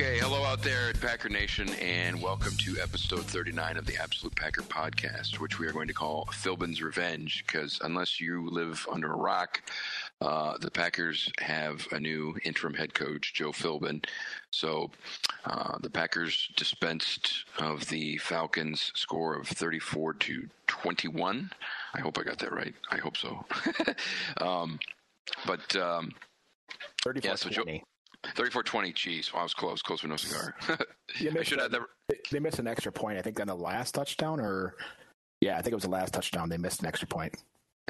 Okay, hello out there at Packer Nation, and welcome to episode 39 of the Absolute Packer podcast, which we are going to call Philbin's Revenge, because unless you live under a rock, uh, the Packers have a new interim head coach, Joe Philbin. So uh, the Packers dispensed of the Falcons' score of 34 to 21. I hope I got that right. I hope so. um, but um, 34 yeah, so Joe, 34-20, geez. Well, I was close. Close with no cigar. I should have never... They missed an extra point, I think, on the last touchdown, or... Yeah, I think it was the last touchdown. They missed an extra point.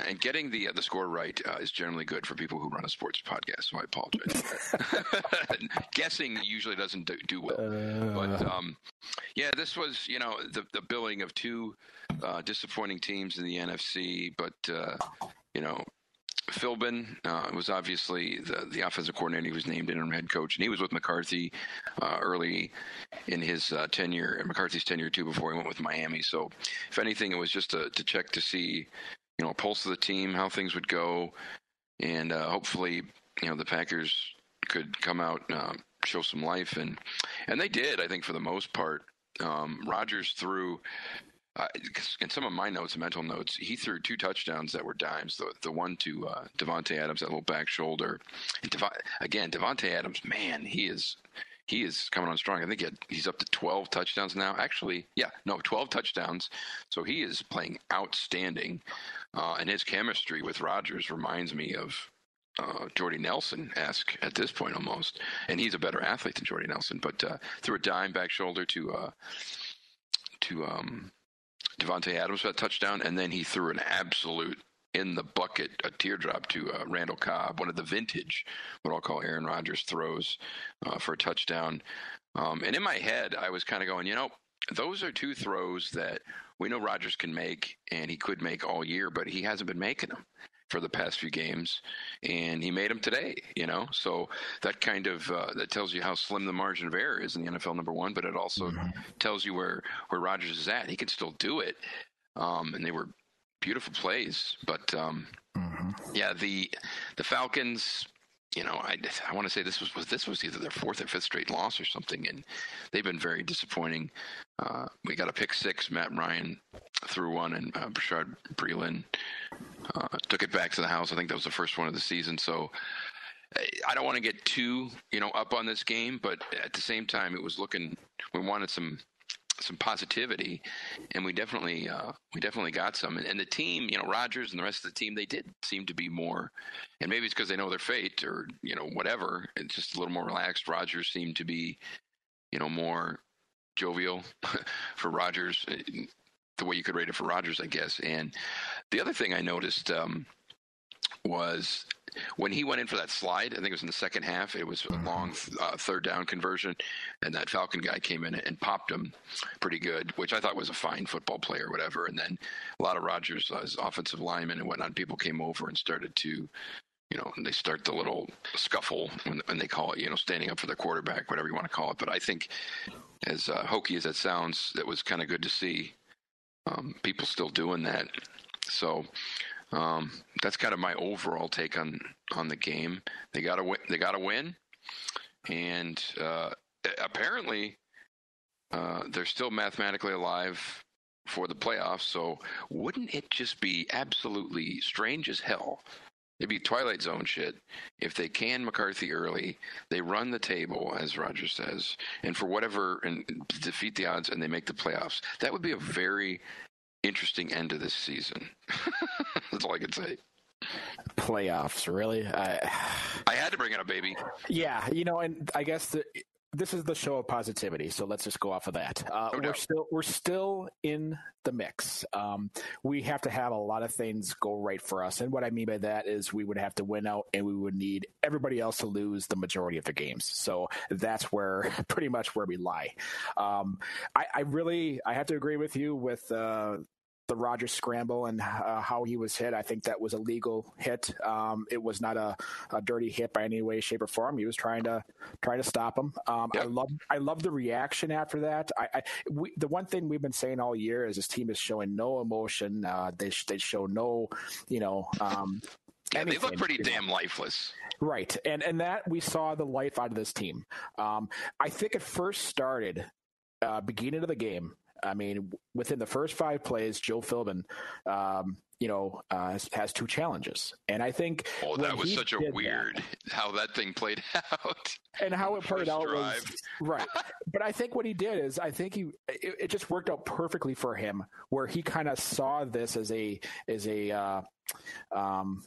And getting the uh, the score right uh, is generally good for people who run a sports podcast. So I apologize. Guessing usually doesn't do, do well, uh... but um, yeah, this was you know the the billing of two uh, disappointing teams in the NFC, but uh, you know Philbin uh, was obviously the, the offensive coordinator. He was named interim head coach, and he was with McCarthy uh, early in his uh, tenure, McCarthy's tenure too, before he went with Miami. So, if anything, it was just to, to check to see, you know, pulse of the team, how things would go, and uh, hopefully, you know, the Packers could come out, uh, show some life, and and they did. I think for the most part, um, threw uh, in some of my notes, mental notes, he threw two touchdowns that were dimes. The the one to uh, Davante Adams, that little back shoulder. Dev- again, Davante Adams, man, he is he is coming on strong. I think he had, he's up to 12 touchdowns now. Actually, yeah, no, 12 touchdowns. So he is playing outstanding. Uh, and his chemistry with Rodgers reminds me of uh, Jordy Nelson esque at this point almost. And he's a better athlete than Jordy Nelson, but uh, threw a dime back shoulder to uh, to um, Davante Adams for that touchdown, and then he threw an absolute in the bucket, a teardrop to uh, Randall Cobb, one of the vintage, what I'll call Aaron Rodgers throws uh, for a touchdown. Um, and in my head, I was kind of going, you know, those are two throws that we know Rodgers can make, and he could make all year, but he hasn't been making them for the past few games, and he made them today. You know, so that kind of uh, that tells you how slim the margin of error is in the NFL. Number one, but it also mm-hmm. tells you where where Rodgers is at. He can still do it, um, and they were beautiful plays. But um, mm-hmm. yeah, the the Falcons you know, I, I want to say this was, was this was either their fourth or fifth straight loss or something, and they've been very disappointing. Uh, we got a pick six. Matt Ryan threw one, and uh, Bashaud Breeland uh, took it back to the house. I think that was the first one of the season. So I don't want to get too you know up on this game, but at the same time, it was looking. We wanted some some positivity, and we definitely uh, we definitely got some. And, and, the team, you know, Rodgers and the rest of the team, they did seem to be more, and maybe it's because they know their fate or you know whatever. It's just a little more relaxed. Rodgers seemed to be, you know, more jovial for Rodgers, uh, the way you could rate it for Rodgers, I guess. And the other thing I noticed um, was when he went in for that slide, I think it was in the second half. It was a mm-hmm. long uh, third down conversion, and that Falcon guy came in and popped him pretty good, which I thought was a fine football player, or whatever. And then a lot of Rodgers' uh, offensive linemen and whatnot, people came over and started to, you know, and they start the little scuffle when, when they call it, you know, standing up for the quarterback, whatever you want to call it. But I think, as uh, hokey as that sounds, that was kind of good to see um, people still doing that. So um, that's kind of my overall take on on the game. They got to win. They got to win, and uh, apparently uh, they're still mathematically alive for the playoffs. So wouldn't it just be absolutely strange as hell? It'd be Twilight Zone shit. If they can McCarthy early, they run the table, as Roger says, and for whatever and defeat the odds, and they make the playoffs. That would be a very interesting end to this season. That's all I can say. Playoffs, really? I I had to bring it up, baby. Yeah, you know, and I guess the, this is the show of positivity, so let's just go off of that. Uh, no we're still we're still in the mix. Um, we have to have a lot of things go right for us, and what I mean by that is we would have to win out, and we would need everybody else to lose the majority of the games. So that's where pretty much where we lie. Um, I, I, really I have to agree with you with. Uh, the Rodgers scramble and uh, how he was hit. I think that was a legal hit. Um, it was not a, a, dirty hit by any way, shape, or form. He was trying to try to stop him. Um, yep. I love I love the reaction after that. I, I we, the one thing we've been saying all year is this team is showing no emotion. Uh, they they show no, you know. Um, Yeah, anything, they look pretty damn know. lifeless. Right, and and that we saw the life out of this team. Um, I think it first started uh, beginning of the game. I mean, within the first five plays, Joe Philbin, um, you know, uh, has, has, two challenges, and I think oh, that was such a weird that, how that thing played out, and how it played out drive. was right. but I think what he did is, I think he it, it just worked out perfectly for him, where he kind of saw this as a as a uh, um,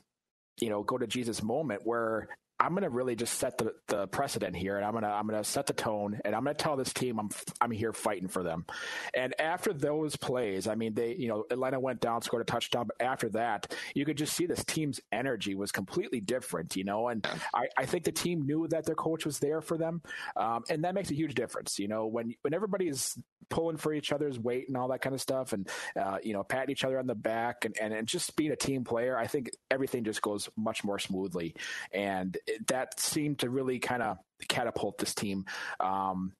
you know, go to Jesus moment where I'm going to really just set the, the precedent here, and I'm going to I'm going to set the tone, and I'm going to tell this team I'm I'm here fighting for them. And after those plays, I mean, they you know Atlanta went down, scored a touchdown, but after that, you could just see this team's energy was completely different, you know. And I, I think the team knew that their coach was there for them, um, and that makes a huge difference, you know. When when everybody's pulling for each other's weight and all that kind of stuff, and uh, you know, patting each other on the back, and, and and just being a team player, I think everything just goes much more smoothly. And that seemed to really kind of catapult this team um,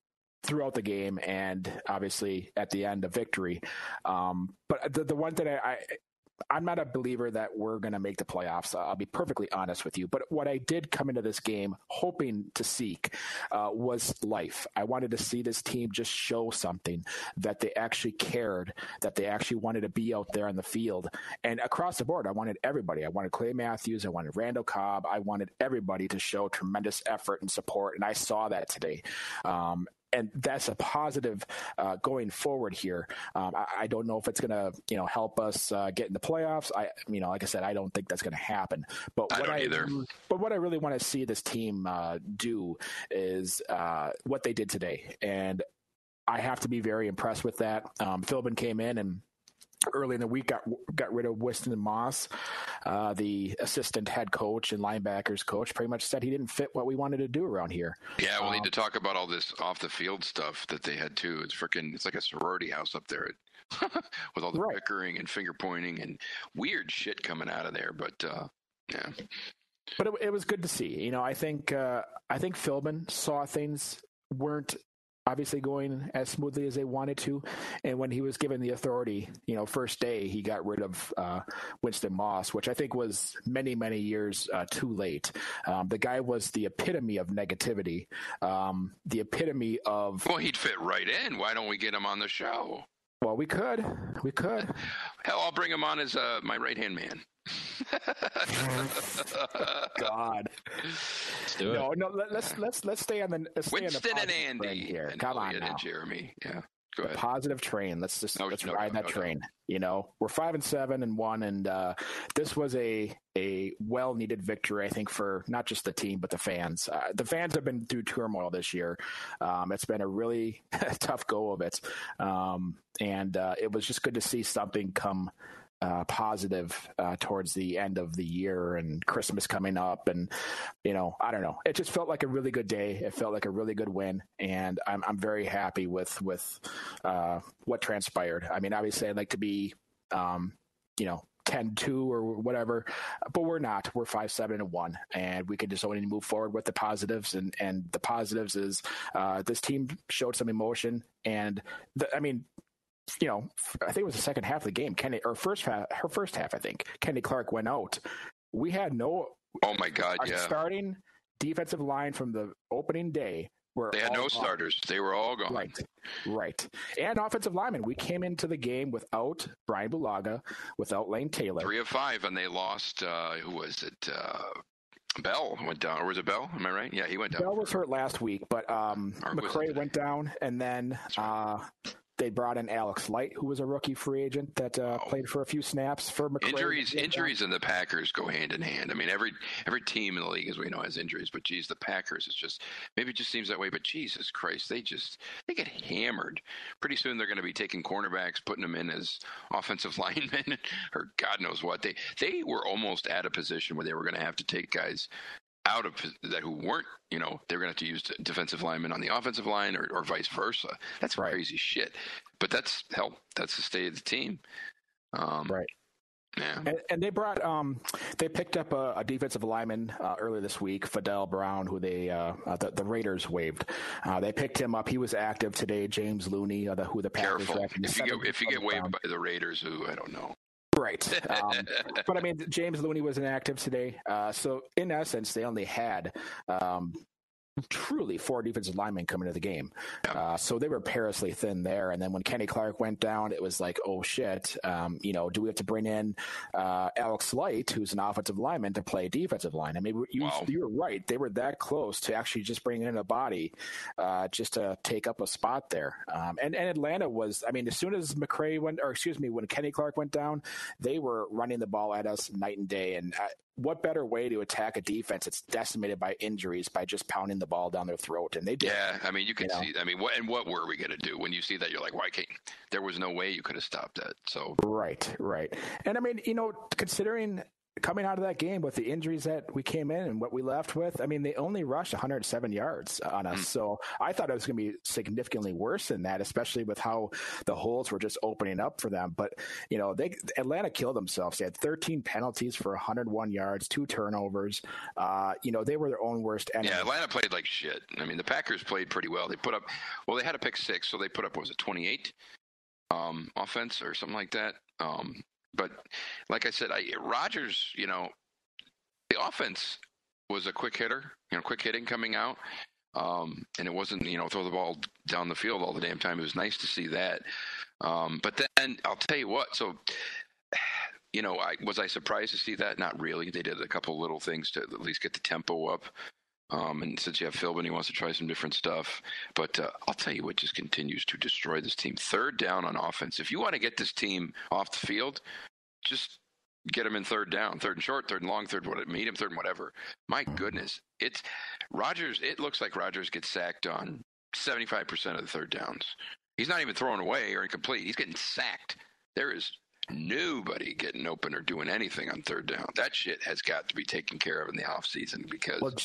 throughout the game and obviously at the end a victory. Um, but the, the one thing I, I I'm not a believer that we're going to make the playoffs. I'll be perfectly honest with you. But what I did come into this game hoping to seek uh, was life. I wanted to see this team just show something that they actually cared, that they actually wanted to be out there on the field. And across the board, I wanted everybody. I wanted Clay Matthews. I wanted Randall Cobb. I wanted everybody to show tremendous effort and support. And I saw that today. Um, and that's a positive uh, going forward here. Um, I, I, don't know if it's going to you know help us uh, get in the playoffs. I you know like I said, I don't think that's going to happen. But I what I either. but what I really want to see this team uh, do is uh, what they did today, and I have to be very impressed with that. Um, Philbin came in and early in the week got got rid of Winston Moss, uh, the assistant head coach and linebackers coach. Pretty much said he didn't fit what we wanted to do around here. Yeah, we'll um, need to talk about all this off the field stuff that they had too. It's freaking it's like a sorority house up there. with all the right. bickering and finger pointing and weird shit coming out of there, but uh, yeah. But it, it, was good to see. You know, I think uh, I think Philbin saw things weren't obviously going as smoothly as they wanted to. And when he was given the authority, you know, first day, he got rid of uh, Winston Moss, which I think was many, many years uh, too late. Um, the guy was the epitome of negativity, um, the epitome of. Well, he'd fit right in. Why don't we get him on the show? Well, we could. We could. Hell, I'll bring him on as uh, my right hand man. God. Let's do no, it. no. Let, us let's let's stay on the let's Winston on the and Andy here. And Come on now. and Jeremy. Yeah. Go ahead. Positive train. Let's just no, let's no, ride no, that train. You know, we're five and seven and one, and uh, this was a a well needed victory. I think for not just the team but the fans. Uh, the fans have been through turmoil this year. Um, it's been a really tough go of it, um, and uh, it was just good to see something come uh, positive uh, towards the end of the year and Christmas coming up. And, you know, I don't know. It just felt like a really good day. It felt like a really good win. And I'm, I'm very happy with, with uh, what transpired. I mean, obviously, I'd like to be, um, you know, 10 2 or whatever but we're not we're 5 7 and 1 and we can just only move forward with the positives and and the positives is uh, this team showed some emotion and the, i mean you know, I think it was the second half of the game. Kenny or first half, her first half, I think. Kenny Clark went out. We had no. Oh my God! Our yeah. Starting defensive line from the opening day were they had no gone. starters. They were all gone. Right, right. And offensive linemen. We came into the game without Brian Bulaga, without Lane Taylor. Three of five, and they lost. Uh, who was it? Uh, Bell went down, or was it Bell? Am I right? Yeah, he went down. Bell was hurt last week, but um, McCray went down, and then uh, they brought in Alex Light, who was a rookie free agent that uh, oh. played for a few snaps for McCray. Injuries, injuries, and the Packers go hand in hand. I mean, every every team in the league, as we know, has injuries. But geez, the Packers, it's just maybe it just seems that way. But Jesus Christ, they just they get hammered. Pretty soon, they're going to be taking cornerbacks, putting them in as offensive linemen, or God knows what. They they were almost at a position where they were going to have to take guys out of that who weren't, you know, they're going to have to use defensive linemen on the offensive line or, or vice versa. That's right. crazy shit. But that's hell. That's the state of the team. Um, right. Yeah. And, and, they brought, um, they picked up a, a defensive lineman uh, earlier this week, Fadol Brown, who they, uh, uh, the, the, Raiders waived. Uh, they picked him up. He was active today. James Looney, uh, the, who the Packers. Careful. If you get, if you get waived by the Raiders, who I don't know. Right. Um, but I mean, James Looney was inactive today. Uh, so, in essence, they only had um, truly four defensive linemen coming to the game. Uh, so they were perilously thin there. And then when Kenny Clark went down, it was like, oh shit, um, you know, do we have to bring in uh, Alex Light, who's an offensive lineman, to play defensive line? I mean, you, wow. you were right. They were that close to actually just bringing in a body uh, just to take up a spot there. Um, and, and Atlanta was, I mean, as soon as McCray went, or excuse me, when Kenny Clark went down, they were running the ball at us night and day. And uh, what better way to attack a defense that's decimated by injuries by just pounding the ball down their throat? And they did. Yeah, I mean, you can you know? see. I mean, what and what were we going to do when you see that? You're like, why can't? There was no way you could have stopped that. So right, right. And I mean, you know, considering coming out of that game with the injuries that we came in and what we left with, I mean, they only rushed 107 yards on us. Mm. So I thought it was going to be significantly worse than that, especially with how the holes were just opening up for them. But, you know, they Atlanta killed themselves. They had 13 penalties for 101 yards, two turnovers. Uh, you know, they were their own worst enemy. Yeah, Atlanta played like shit. I mean, the Packers played pretty well. They put up, well, they had a pick six, so they put up, was it 28? Um, offense or something like that. Um, but like I said, I, Rodgers, you know, the offense was a quick hitter, you know, quick hitting coming out. Um, and it wasn't, you know, throw the ball down the field all the damn time. It was nice to see that. Um, but then I'll tell you what. So, you know, I was I surprised to see that? Not really. They did a couple little things to at least get the tempo up. Um, and since you have Philbin, he wants to try some different stuff. But uh, I'll tell you what just continues to destroy this team. Third down on offense. If you want to get this team off the field, just get them in third down, third and short, third and long, third what him, third and whatever. My goodness, it's Rodgers. It looks like Rodgers gets sacked on seventy five percent of the third downs. He's not even thrown away or incomplete. He's getting sacked. There is nobody getting open or doing anything on third down. That shit has got to be taken care of in the off season because well,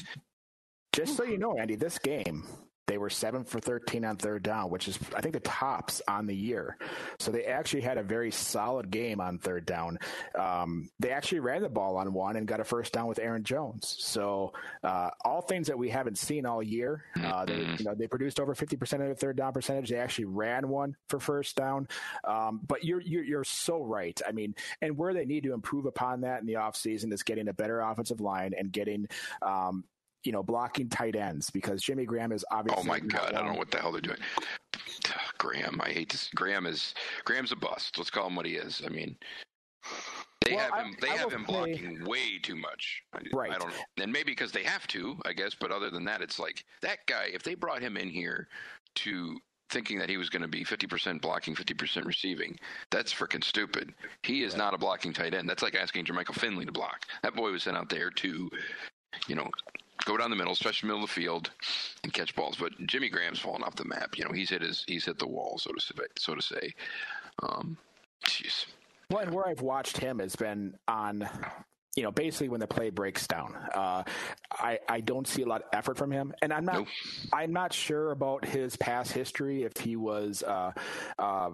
just so you know, Andy, this game they were seven for 13 on third down, which is, I think, the tops on the year. So they actually had a very solid game on third down. Um, they actually ran the ball on one and got a first down with Aaron Jones. So uh, all things that we haven't seen all year. Uh, they, you know, they produced over 50% of their third down percentage. They actually ran one for first down. Um, but you're, you're, you're so right. I mean, and where they need to improve upon that in the offseason is getting a better offensive line and getting um, you know, blocking tight ends because Jimmy Graham is oh obviously. Oh my God, I don't know what the hell they're doing. Graham, I hate this. Graham is Graham's a bust. Let's call him what he is. I mean, they well, have him. They I have him blocking way too much. Right. I don't know, and maybe because they have to, I guess. But other than that, it's like that guy. If they brought him in here to thinking that he was going to be 50% blocking, 50% receiving. That's freaking stupid. He is right. not a blocking tight end. That's like asking Jermichael Finley to block. That boy was sent out there to, you know, go down the middle, stretch the middle of the field, and catch balls. But Jimmy Graham's fallen off the map. You know, he's hit his he's hit the wall, so to say. So to say. Um, jeez. Well, and where I've watched him has been on you know, basically when the play breaks down. Uh, I I don't see a lot of effort from him, and I'm not nope. I'm not sure about his past history if he was uh, uh,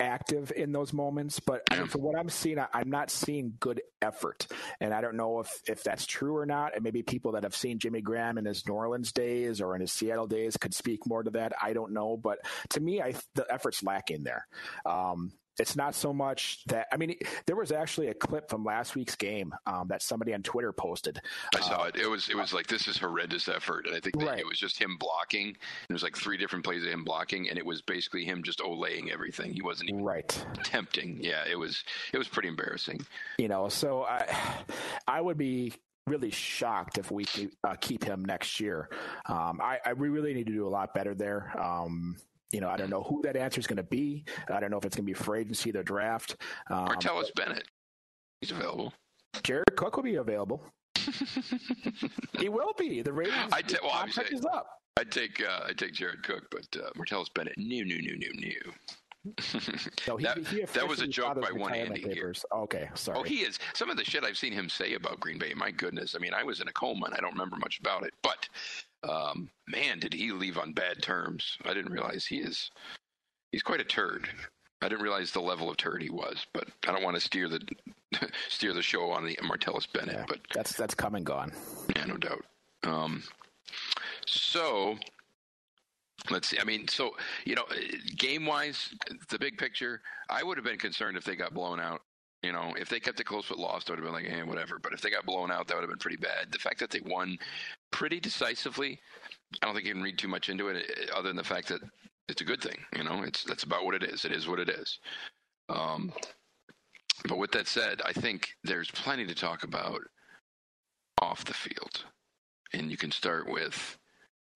active in those moments. But I mean, from what I'm seeing, I, am not seeing good effort, and I don't know if if that's true or not. And maybe people that have seen Jimmy Graham in his New Orleans days or in his Seattle days could speak more to that. I don't know, but to me, I the effort's lacking there. Um, it's not so much that I mean, there was actually a clip from last week's game um, that somebody on Twitter posted. I saw uh, it. It was it was like this is horrendous effort, and I think right. it was just him blocking. It was like three different plays of him blocking, and it was basically him just olaying everything. He wasn't even right tempting. Yeah, it was it was pretty embarrassing. You know, so I I would be really shocked if we keep, uh, keep him next year. Um, I, I, we really need to do a lot better there. Um, you know, I don't know who that answer is going to be. I don't know if it's going to be free agency, the draft. Um, Martellus Bennett, he's available. Jared Cook will be available. he will be. The Ravens I t- well, contract is up. I take uh, I take Jared Cook, but uh, Martellus Bennett, new, new, new, new, new. no, he, that, he that was a joke by one Andy papers. here. Okay, sorry. Oh, he is. Some of the shit I've seen him say about Green Bay. My goodness. I mean, I was in a coma and I don't remember much about it, but um, man, did he leave on bad terms. I didn't realize he is. He's quite a turd. I didn't realize the level of turd he was, but I don't want to steer the steer the show on the Martellus Bennett. Yeah, but that's that's come and gone. Yeah, no doubt. Um, so let's see. I mean, so you know, game wise, the big picture, I would have been concerned if they got blown out You know, if they kept it close but lost, I would have been like, eh, whatever. But if they got blown out, that would have been pretty bad. The fact that they won pretty decisively, I don't think you can read too much into it, eh, other than the fact that it's a good thing. You know, it's that's about what it is. It is what it is. Um, but with that said, I think there's plenty to talk about off the field, and you can start with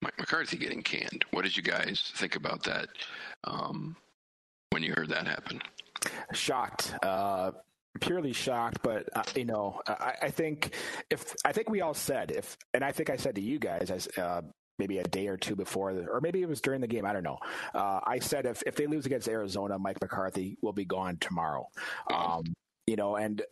Mike McCarthy getting canned. What did you guys think about that um, when you heard that happen? Shocked. Uh, purely shocked, but uh, you know, I, I, think if I think we all said if, and I think I said to you guys as uh, maybe a day or two before, or maybe it was during the game. I don't know. Uh, I said if if they lose against Arizona, Mike McCarthy will be gone tomorrow. Um, you know, and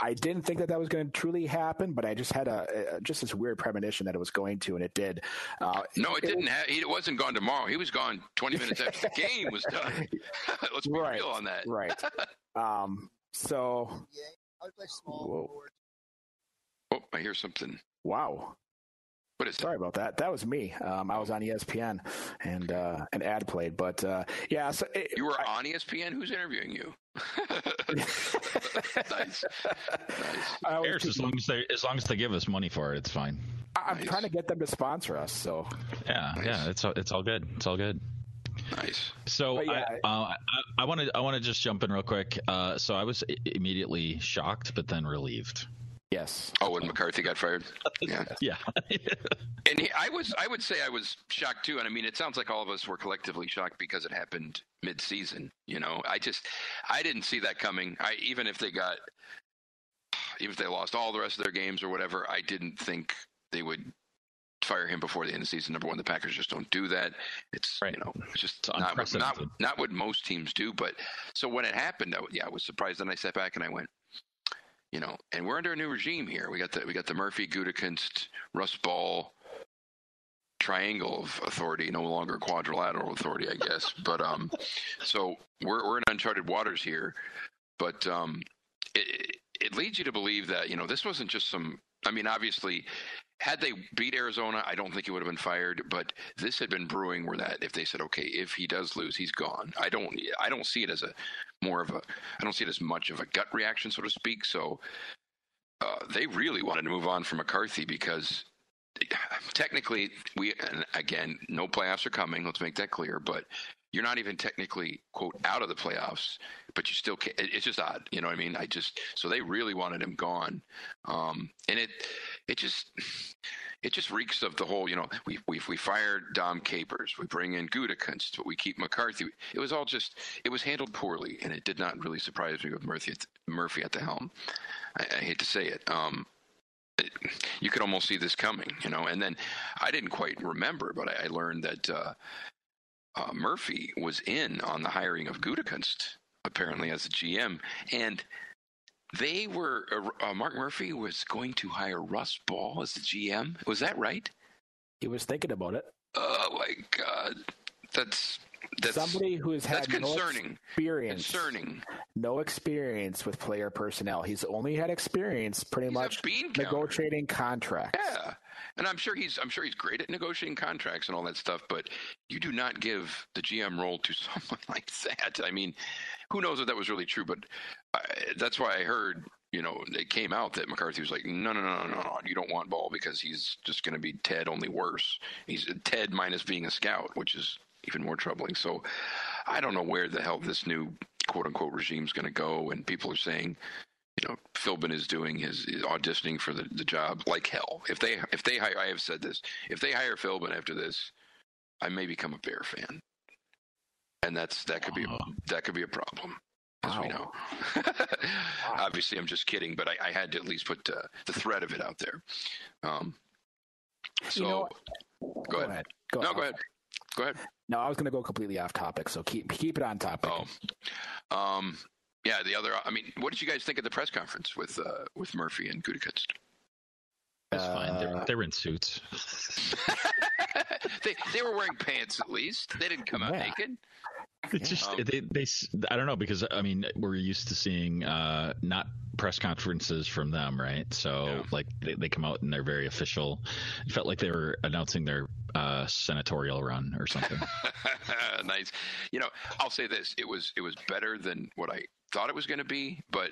I didn't think that that was going to truly happen, but I just had a, a, just this weird premonition that it was going to, and it did. Uh, no, it, it didn't. Ha- he wasn't gone tomorrow. He was gone 20 minutes after the game was done. Let's be right, real on that. Right. Um, so. Yeah, I would play small. Oh, I hear something. Wow. What is Sorry about that. That was me. Um, I was on ESPN and uh, an ad played, but uh, yeah. So it, you were I, on ESPN. Who's interviewing you? nice. nice. as long as they as long as they give us money for it, it's fine. I'm nice. trying to get them to sponsor us. So yeah, nice. yeah, it's it's all good. It's all good. Nice. So yeah, I want to I want to just jump in real quick. Uh, so I was immediately shocked, but then relieved. Yes. Oh, when McCarthy got fired. Yeah. yeah. and he, I was, I would say, I was shocked too. And I mean, it sounds like all of us were collectively shocked because it happened mid-season. You know, I just, I didn't see that coming. I even if they got, even if they lost all the rest of their games or whatever, I didn't think they would fire him before the end of the season. Number one, the Packers just don't do that. It's right. you know, it's just it's not, not not what most teams do. But so when it happened, I, yeah, I was surprised. And I sat back and I went, you know, and we're under a new regime here. We got the we got the Murphy Gutekunst Russ Ball triangle of authority, no longer quadrilateral authority, I guess. but um, so we're we're in uncharted waters here. But um, it, it leads you to believe that you know this wasn't just some. I mean, obviously, had they beat Arizona, I don't think he would have been fired. But this had been brewing where that if they said, okay, if he does lose, he's gone. I don't, I don't see it as a more of a, I don't see it as much of a gut reaction, so to speak. So uh, they really wanted to move on from McCarthy because technically we, again, no playoffs are coming. Let's make that clear. But you're not even technically quote out of the playoffs, but you still can't. It's just odd, you know what I mean? I just so they really wanted him gone, um, and it it just it just reeks of the whole. You know, we we we fired Dom Capers, we bring in Gutekunst, but we keep McCarthy. It was all just it was handled poorly, and it did not really surprise me with Murphy at, Murphy at the helm. I, I hate to say it. Um, you could almost see this coming, you know. And then I didn't quite remember, but I, I learned that uh, uh, Murphy was in on the hiring of Gutekunst, apparently as a GM, and they were uh, uh, Mark Murphy was going to hire Russ Ball as the GM. Was that right? He was thinking about it. Oh my God, that's that's somebody who has had concerning. no experience. Concerning. No experience with player personnel. He's only had experience pretty He's much negotiating contracts. Yeah and I'm sure he's I'm sure he's great at negotiating contracts and all that stuff. But you do not give the GM role to someone like that. I mean, who knows if that was really true? But I, that's why I heard you know it came out that McCarthy was like, no, no, no, no, no, you don't want Ball because he's just going to be Ted only worse. He's Ted minus being a scout, which is even more troubling. So I don't know where the hell this new quote unquote regime is going to go. And people are saying you know, Philbin is doing his, his, auditioning for the, the job like hell. If they if they hire, I have said this. If they hire Philbin after this, I may become a Bear fan, and that's that could be a, that could be a problem. As wow. we know, obviously I'm just kidding, but I, I had to at least put uh, the threat of it out there. Um, so, you know go, go, ahead. ahead. Go no, go ahead. Go ahead. No, I was going to go completely off topic, so keep keep it on topic. Oh, um, yeah, the other. I mean, what did you guys think of the press conference with uh, with Murphy and Gutekunst? That's uh, fine. They're, they're in suits. they they were wearing pants at least. They didn't come out yeah. naked. It's just um, they they I don't know because I mean we're used to seeing uh, not press conferences from them, right? So yeah. like they, they come out and they're very official. It felt like they were announcing their uh, senatorial run or something. nice. You know, I'll say this: it was it was better than what I thought it was going to be. But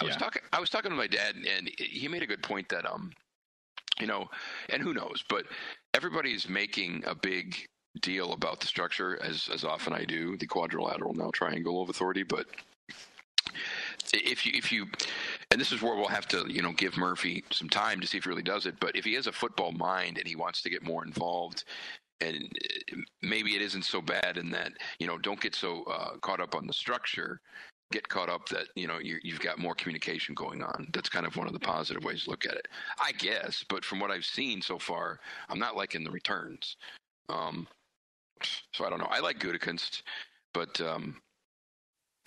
I was talking I was talking to my dad, and he made a good point that um, you know, and who knows, but everybody's making a big deal about the structure as as often I do the quadrilateral now triangle of authority, but if you if you and this is where we'll have to you know give Murphy some time to see if he really does it. But if he has a football mind and he wants to get more involved, and maybe it isn't so bad in that you know don't get so uh, caught up on the structure get caught up that you know you have got more communication going on. That's kind of one of the positive ways to look at it. I guess but from what i've seen so far i'm not liking the returns. Um, so i don't know. I like Gutekunst, but um,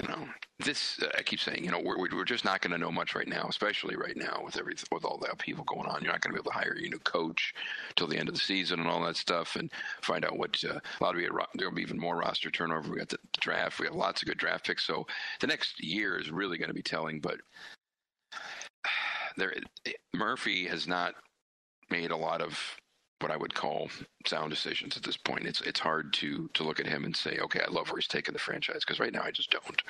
you know, this uh, I keep saying, you know, we're we're just not going to know much right now, especially right now with everything with all the upheaval going on. You're not going to be able to hire a new coach till the end of the season and all that stuff, and find out what uh, a lot of there will be even more roster turnover. We got the draft. We have lots of good draft picks, so the next year is really going to be telling. But there, Murphy has not made a lot of what I would call sound decisions at this point. It's it's hard to to look at him and say, okay, I love where he's taken the franchise because right now I just don't.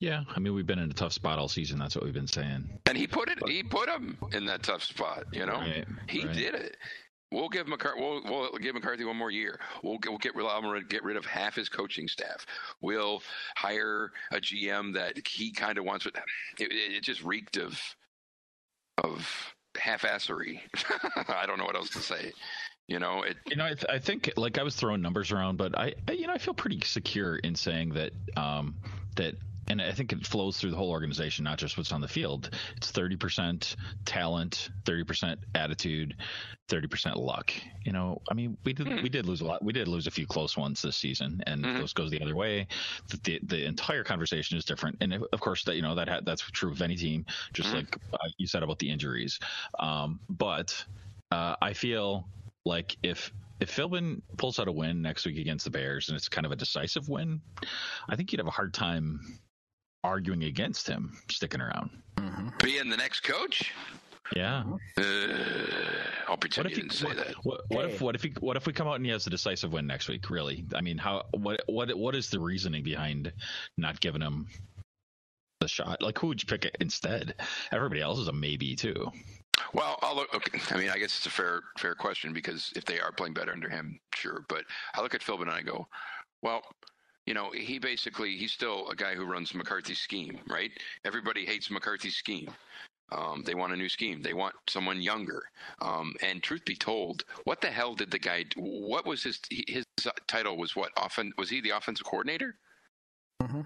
Yeah, I mean we've been in a tough spot all season. That's what we've been saying. And he put it. He put him in that tough spot. You know, right, he right. did it. We'll give McCarthy. We'll, we'll, give McCarthy one more year. We'll, we'll get rid, get rid of half his coaching staff. We'll hire a GM that he kind of wants. It, it, it just reeked of of half-assery. I don't know what else to say. You know, it. You know, I, th- I, think like I was throwing numbers around, but I, I, you know, I feel pretty secure in saying that um, that and I think it flows through the whole organization, not just what's on the field. It's 30% talent, 30% attitude, 30% luck. You know, I mean, we did mm. we did lose a lot. We did lose a few close ones this season, and mm-hmm. if those goes the other way, the, the, the entire conversation is different. And of course, that you know that ha- that's true of any team, just mm-hmm. like uh, you said about the injuries. Um, but uh, I feel like if if Philbin pulls out a win next week against the Bears and it's kind of a decisive win, I think you'd have a hard time arguing against him sticking around. Mm-hmm. Being the next coach? Yeah. Uh, I'll pretend you didn't he, say what, that. What, what if what if he, what if we come out and he has a decisive win next week? Really? I mean, how what what what is the reasoning behind not giving him the shot? Like, who would you pick instead? Everybody else is a maybe too. Well, I'll look, okay. I mean, I guess it's a fair fair question because if they are playing better under him, sure. But I look at Philbin and I go, well, you know, he basically he's still a guy who runs McCarthy's scheme, right? Everybody hates McCarthy's scheme. Um, they want a new scheme. They want someone younger. Um, and truth be told, what the hell did the guy? What was his his title? Was what? Often was he the offensive coordinator? Mm-hmm.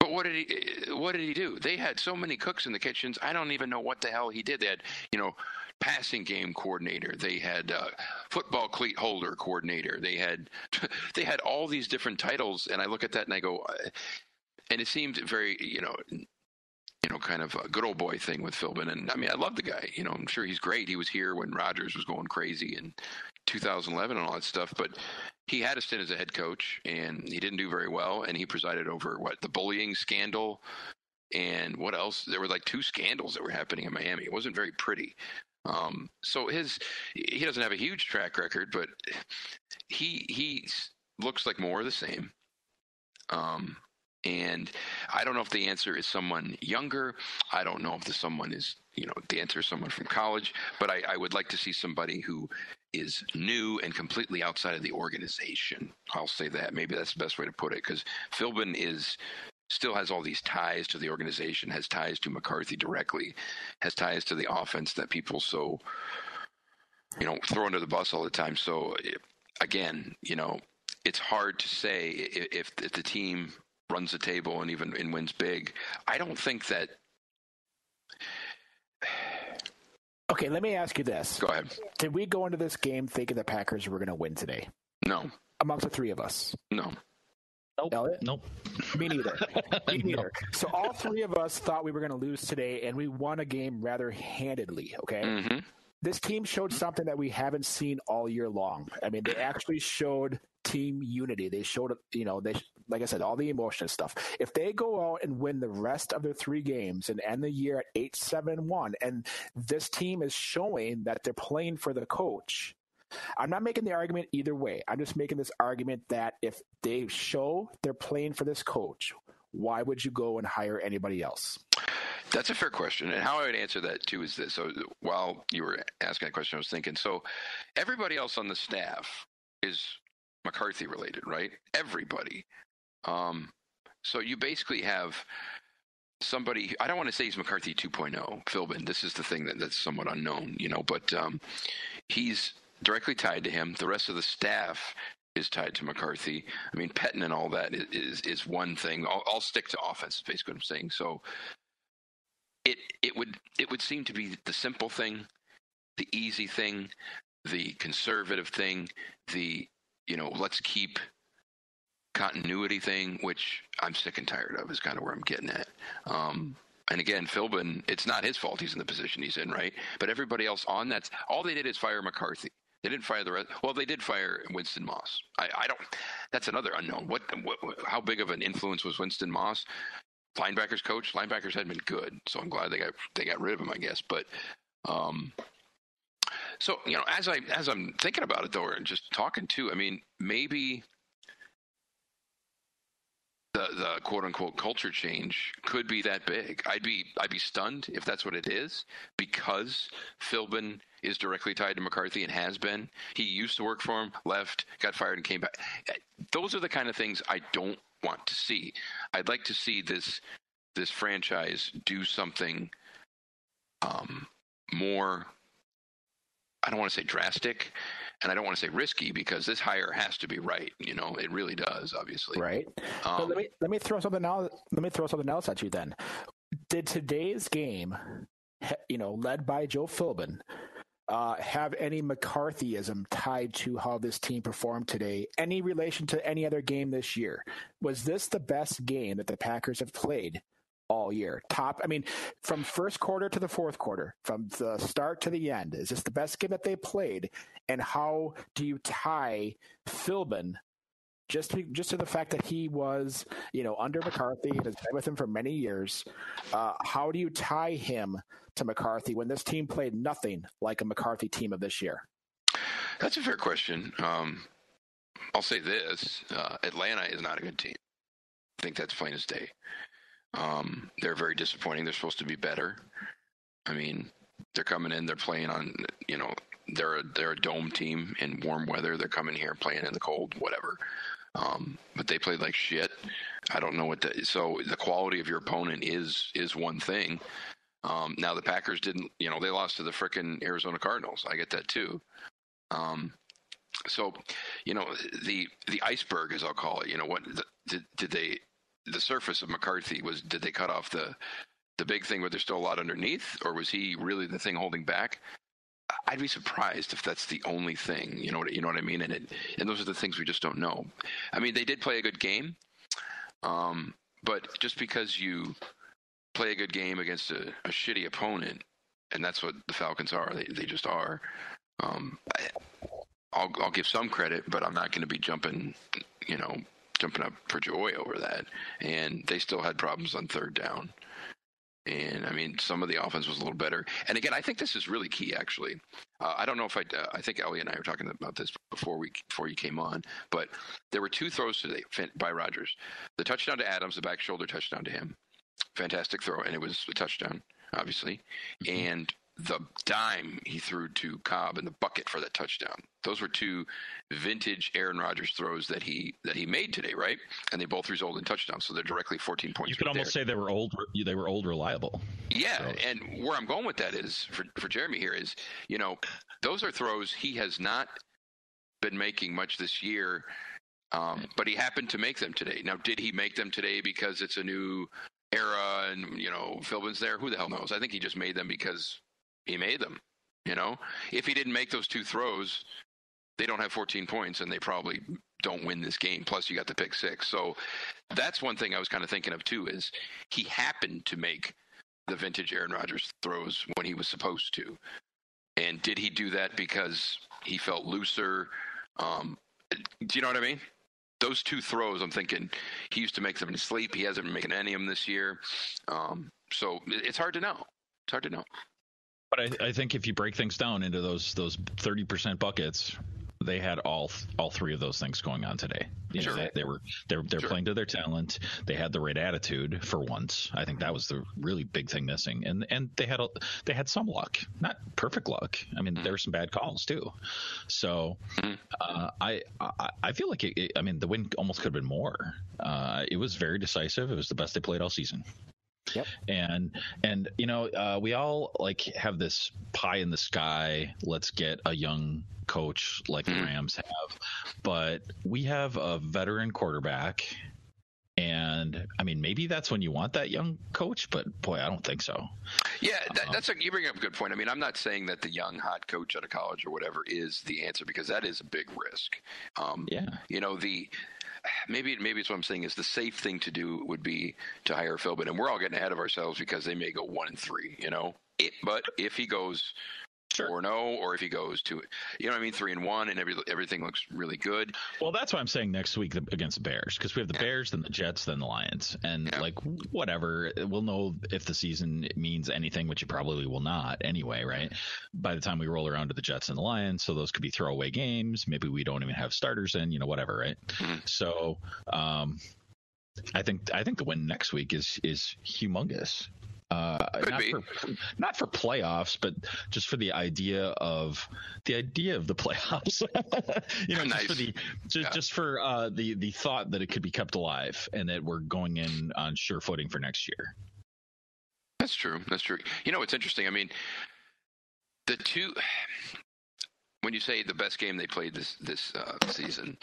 But what did he? What did he do? They had so many cooks in the kitchens. I don't even know what the hell he did. They had, you know, passing game coordinator. They had uh, football cleat holder coordinator. They had they had all these different titles, and I look at that and I go, uh, and it seemed very you know you know, kind of a good old boy thing with Philbin. And I mean, I love the guy. You know, I'm sure he's great. He was here when Rodgers was going crazy in 2011 and all that stuff. But he had a stint as a head coach, and he didn't do very well. And he presided over what the bullying scandal and what else? There were like two scandals that were happening in Miami. It wasn't very pretty. Um, so his he doesn't have a huge track record, but he he looks like more of the same. Um, and I don't know if the answer is someone younger. I don't know if the someone is you know the answer is someone from college. But I, I would like to see somebody who is new and completely outside of the organization. I'll say that. Maybe that's the best way to put it because Philbin is still has all these ties to the organization, has ties to McCarthy directly, has ties to the offense that people so you know throw under the bus all the time. So again, you know, it's hard to say if, if the team runs the table and even and wins big. I don't think that. Okay, let me ask you this. Go ahead. Did we go into this game thinking the Packers were going to win today? No. Amongst the three of us? No. Nope. Elliot? Nope. Me neither. Me neither. So all three of us thought we were going to lose today, and we won a game rather handedly. Okay. Mm-hmm. This team showed something that we haven't seen all year long. I mean, they actually showed team unity. They showed, you know, they like I said, all the emotion stuff. If they go out and win the rest of their three games and end the year at eight seven one, and this team is showing that they're playing for the coach, I'm not making the argument either way. I'm just making this argument that if they show they're playing for this coach, why would you go and hire anybody else? That's a fair question. And how I would answer that too is this. So while you were asking that question, I was thinking so everybody else on the staff is McCarthy related, right? Everybody. Um, so you basically have somebody I don't want to say he's McCarthy 2.0, Philbin. This is the thing that, that's somewhat unknown, you know, but um, he's directly tied to him. The rest of the staff is tied to McCarthy. I mean, Pettine and all that is is, is one thing. I'll, I'll, stick to offense. Basically, what I'm saying. So it it would it would seem to be the simple thing, the easy thing, the conservative thing, the you know let's keep continuity thing, which I'm sick and tired of, is kind of where I'm getting at. Um, and again, Philbin, it's not his fault he's in the position he's in, right? But everybody else on that, all they did is fire McCarthy. They didn't fire the rest. Well, they did fire Winston Moss. I, I don't. That's another unknown. What, what? How big of an influence was Winston Moss? Linebackers coach. Linebackers hadn't been good, so I'm glad they got they got rid of him. I guess, but. Um, so you know, as I as I'm thinking about it though, and just talking too, I mean, maybe the the quote unquote culture change could be that big. I'd be I'd be stunned if that's what it is because Philbin is directly tied to McCarthy and has been. He used to work for him, left, got fired, and came back. Those are the kind of things I don't want to see. I'd like to see this this franchise do something um, more. I don't want to say drastic, and I don't want to say risky because this hire has to be right. You know, it really does, obviously. Right. Um, let me let me throw something else. Let me throw something else at you. Then, did today's game, you know, led by Joe Philbin, uh, have any McCarthyism tied to how this team performed today? Any relation to any other game this year? Was this the best game that the Packers have played all year? Top, I mean, from first quarter to the fourth quarter, from the start to the end, is this the best game that they played? And how do you tie Philbin just to, just to the fact that he was, you know, under McCarthy and has been with him for many years. Uh, how do you tie him to McCarthy when this team played nothing like a McCarthy team of this year? That's a fair question. Um, I'll say this: uh, Atlanta is not a good team. I think that's plain as day. Um, they're very disappointing. They're supposed to be better. I mean, they're coming in. They're playing on. You know, they're a, they're a dome team in warm weather. They're coming here playing in the cold, whatever. Um, but they played like shit. I don't know what so the quality of your opponent is is one thing. Um, now the Packers didn't, you know, they lost to the frickin' Arizona Cardinals. I get that too. Um, so, you know, the the iceberg, as I'll call it, you know, what the, did did they the surface of McCarthy was did they cut off the the big thing where there's still a lot underneath, or was he really the thing holding back? I'd be surprised if that's the only thing. You know what you know what I mean? And it, and those are the things we just don't know. I mean, they did play a good game, um, but just because you play a good game against a, a, shitty opponent, and that's what the Falcons are. They they just are. Um, I, I'll I'll give some credit, but I'm not going to be jumping, you know, jumping up for joy over that. And they still had problems on third down. And I mean, some of the offense was a little better. And again, I think this is really key. Actually, uh, I don't know if I. Uh, I think Ellie and I were talking about this before we before you came on. But there were two throws today by Rodgers: the touchdown to Adams, the back shoulder touchdown to him, fantastic throw, and it was a touchdown, obviously. Mm-hmm. And the dime he threw to Cobb and the bucket for that touchdown. Those were two vintage Aaron Rodgers throws that he that he made today, right? And they both resulted in touchdowns, so they're directly 14 points. You could almost there. say they were old. They were old reliable. Yeah, so. and where I'm going with that is for for Jeremy here is, you know, those are throws he has not been making much this year. Um, but he happened to make them today. Now, did he make them today because it's a new era and you know Philbin's there? Who the hell knows? I think he just made them because he made them. You know, if he didn't make those two throws, they don't have 14 points and they probably don't win this game. Plus, you got the pick six. So that's one thing I was kind of thinking of too. Is he happened to make the vintage Aaron Rodgers throws when he was supposed to, and did he do that because he felt looser? Um, do you know what I mean? Those two throws, I'm thinking he used to make them in sleep. He hasn't been making any of them this year. Um, so it's hard to know. It's hard to know. But I, I think if you break things down into those those thirty percent buckets, they had all all three of those things going on today. You sure. know, they, they, were they're they're sure. playing to their talent. They had the right attitude for once. I think that was the really big thing missing. And and they had a, they had some luck, not perfect luck. I mean, mm-hmm. there were some bad calls too. So mm-hmm. uh, I, I, I feel like it, it, I mean the win almost could have been more. Uh, it was very decisive. It was the best they played all season. Yep. And and you know uh, we all like have this pie in the sky. Let's get a young coach like the mm-hmm. Rams have, but we have a veteran quarterback. And I mean, maybe that's when you want that young coach, but boy, I don't think so. Yeah, that, um, that's a, you bring up a good point. I mean, I'm not saying that the young hot coach out of college or whatever is the answer because that is a big risk. Um, yeah, you know the maybe maybe it's what I'm saying is the safe thing to do would be to hire Philbin, and we're all getting ahead of ourselves because they may go one and three, you know. It, but if he goes sure. or no, or if he goes to, you know what I mean, three and one, and every, everything looks really good. Well, that's why I'm saying next week against the Bears because we have the yeah. Bears, then the Jets, then the Lions, and yeah. like whatever, we'll know if the season means anything, which it probably will not anyway, right? By the time we roll around to the Jets and the Lions, so those could be throwaway games. Maybe we don't even have starters in, you know, whatever, right? Mm-hmm. So. um I think I think the win next week is is humongous. Uh, not be. for not for playoffs, but just for the idea of the idea of the playoffs. you know, nice. just for the just, yeah. just for uh, the the thought that it could be kept alive and that we're going in on sure footing for next year. That's true. That's true. You know, it's interesting. I mean, the two when you say the best game they played this this uh, season,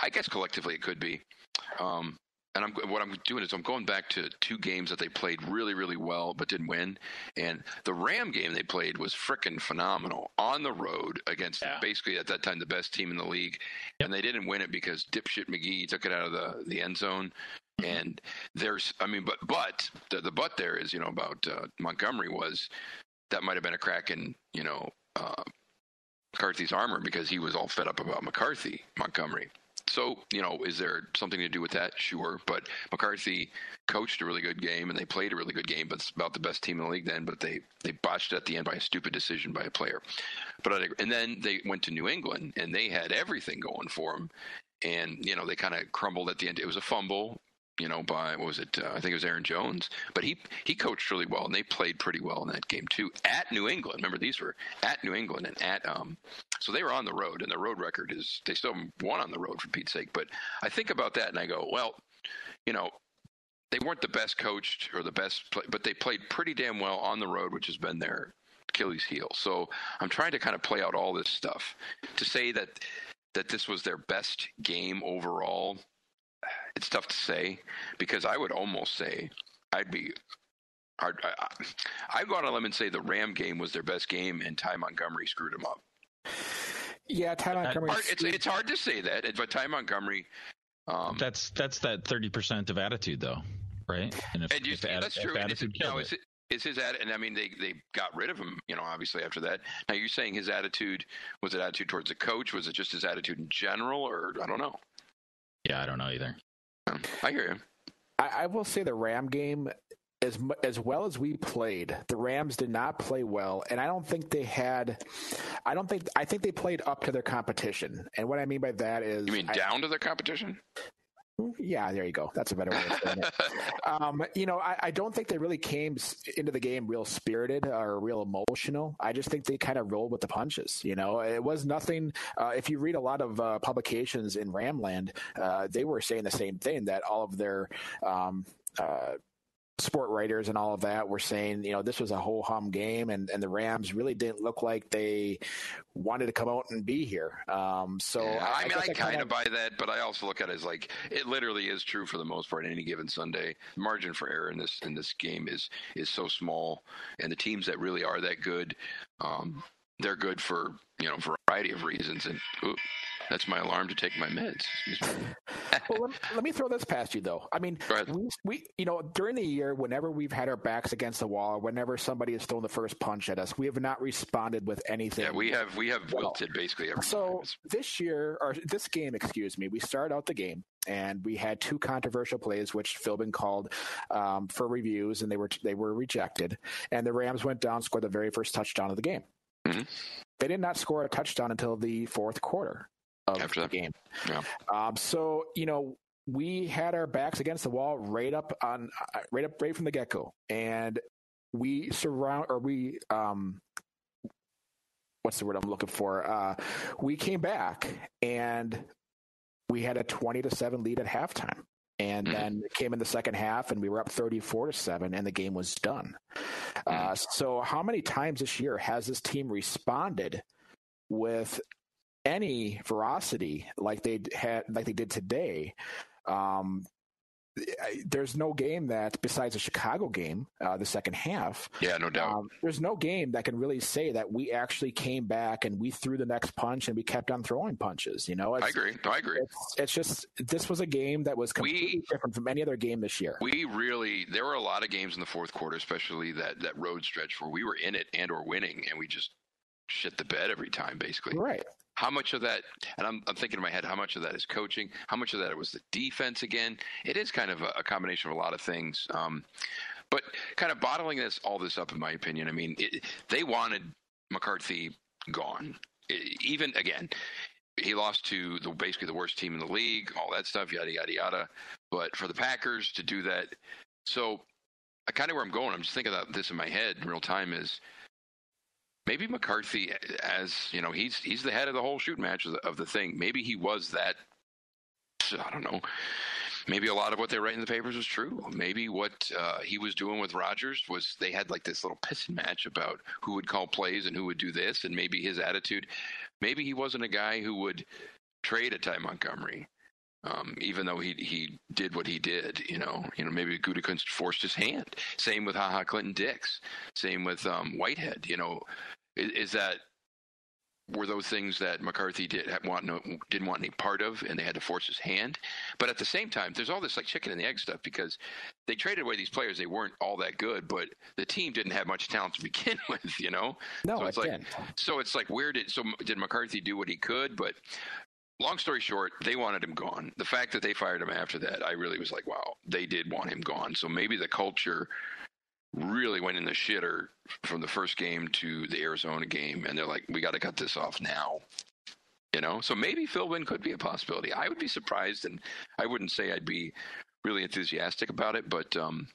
I guess collectively it could be. Um, and I'm what I'm doing is I'm going back to two games that they played really really well but didn't win. And the Ram game they played was freaking phenomenal on the road against yeah. basically at that time the best team in the league, yep. and they didn't win it because dipshit McGee took it out of the the end zone. Mm-hmm. And there's, I mean, but but the, the but there is, you know, about uh, Montgomery was that might have been a crack in, you know, uh, McCarthy's armor because he was all fed up about McCarthy, Montgomery. So, you know, is there something to do with that? Sure. But McCarthy coached a really good game and they played a really good game, but it's about the best team in the league then, but they, they botched at the end by a stupid decision by a player. But I, and then they went to New England and they had everything going for them. And, you know, they kind of crumbled at the end. It was a fumble you know, by what was it? Uh, I think it was Aaron Jones, but he he coached really well, and they played pretty well in that game too. At New England, remember these were at New England and at um, so they were on the road, and the road record is they still won on the road for Pete's sake. But I think about that and I go, well, you know, they weren't the best coached or the best, play, but they played pretty damn well on the road, which has been their Achilles heel. So I'm trying to kind of play out all this stuff to say that that this was their best game overall it's tough to say because I would almost say I'd be hard. I, I'd go on a limb and say the Ram game was their best game, and Ty Montgomery screwed them up. Yeah, Ty Montgomery. It's, it's hard to say that, but Ty Montgomery. Um, that's that's that thirty percent of attitude, though, right? And if, and you, if, that's if true. Attitude it's, no, it's, it's his attitude, and I mean they they got rid of him, you know, obviously after that. Now you're saying his attitude was it attitude towards the coach? Was it just his attitude in general, or I don't know. Yeah, I don't know either. I hear you. I, I will say the Ram game as as well as we played, the Rams did not play well, and I don't think they had. I don't think I think they played up to their competition, and what I mean by that is, you mean I, down to their competition? Yeah, there you go. That's a better way of saying it. Um, you know, I, I, don't think they really came into the game real spirited or real emotional. I just think they kind of rolled with the punches. You know, it was nothing. Uh, if you read a lot of uh, publications in Ramland, uh, they were saying the same thing that all of their um, uh, sport writers and all of that were saying, you know, this was a whole hum game, and, and the Rams really didn't look like they wanted to come out and be here. Um, so yeah, I, I, mean, I, I kind of buy that, but I also look at it as like it literally is true for the most part. Any given Sunday, margin for error in this in this game is is so small, and the teams that really are that good, um, they're good for you know variety of reasons. And ooh, that's my alarm to take my meds. Me. well, let, let, me throw this past you though. I mean, we, we, you know, during the year, whenever we've had our backs against the wall, whenever somebody has thrown the first punch at us, we have not responded with anything. Yeah, we have we have wilted basically every. So time. this year or this game, excuse me, we started out the game and we had two controversial plays which Philbin called um, for reviews, and they were they were rejected. And the Rams went down, scored the very first touchdown of the game. Mm-hmm. They did not score a touchdown until the fourth quarter of After the game. Yeah. Um, so you know we had our backs against the wall right up on uh, right up right from the get go, and we surround or we um what's the word I'm looking for? Uh, we came back and we had a 20 to 7 lead at halftime and mm-hmm. then it came in the second half and we were up 34 to 7 and the game was done uh, mm-hmm. uh, so how many times this year has this team responded with any ferocity like they had like they did today um, there's no game that besides the Chicago game, uh, the second half. Yeah, no doubt. Um, there's no game that can really say that we actually came back and we threw the next punch and we kept on throwing punches. You know, I agree. No, I agree. It's, it's, just this was a game that was completely we, different from any other game this year. We really there were a lot of games in the fourth quarter, especially that that road stretch where we were in it and or winning, and we just shit the bed every time, basically. Right. How much of that, and I'm, I'm thinking in my head, how much of that is coaching? How much of that was the defense again? It is kind of a, a combination of a lot of things. Um, but kind of bottling this all this up, in my opinion, I mean, it, they wanted McCarthy gone. It, even again, he lost to the basically the worst team in the league, all that stuff, yada yada yada. But for the Packers to do that, so I kind of where I'm going. I'm just thinking about this in my head in real time. Is maybe McCarthy, as you know, he's he's the head of the whole shoot match of the, of the thing. Maybe he was that. I don't know. Maybe a lot of what they write in the papers was true. Maybe what uh, he was doing with Rodgers was they had like this little pissing match about who would call plays and who would do this, and maybe his attitude. Maybe he wasn't a guy who would trade a Ty Montgomery. Um, even though he he did what he did, you know, you know, maybe Gutekunst forced his hand. Same with Ha Ha Clinton-Dix. Same with um, Whitehead. You know, is, is that were those things that McCarthy did want no, didn't want any part of, and they had to force his hand. But at the same time, there's all this like chicken and the egg stuff because they traded away these players. They weren't all that good, but the team didn't have much talent to begin with. You know, no, so it's it like didn't. so it's like where did so did McCarthy do what he could? But long story short, they wanted him gone. The fact that they fired him after that, I really was like, wow, they did want him gone. So maybe the culture really went in the shitter from the first game to the Arizona game, and they're like, we got to cut this off now. You know, so maybe Philbin could be a possibility. I would be surprised, and I wouldn't say I'd be really enthusiastic about it, but um,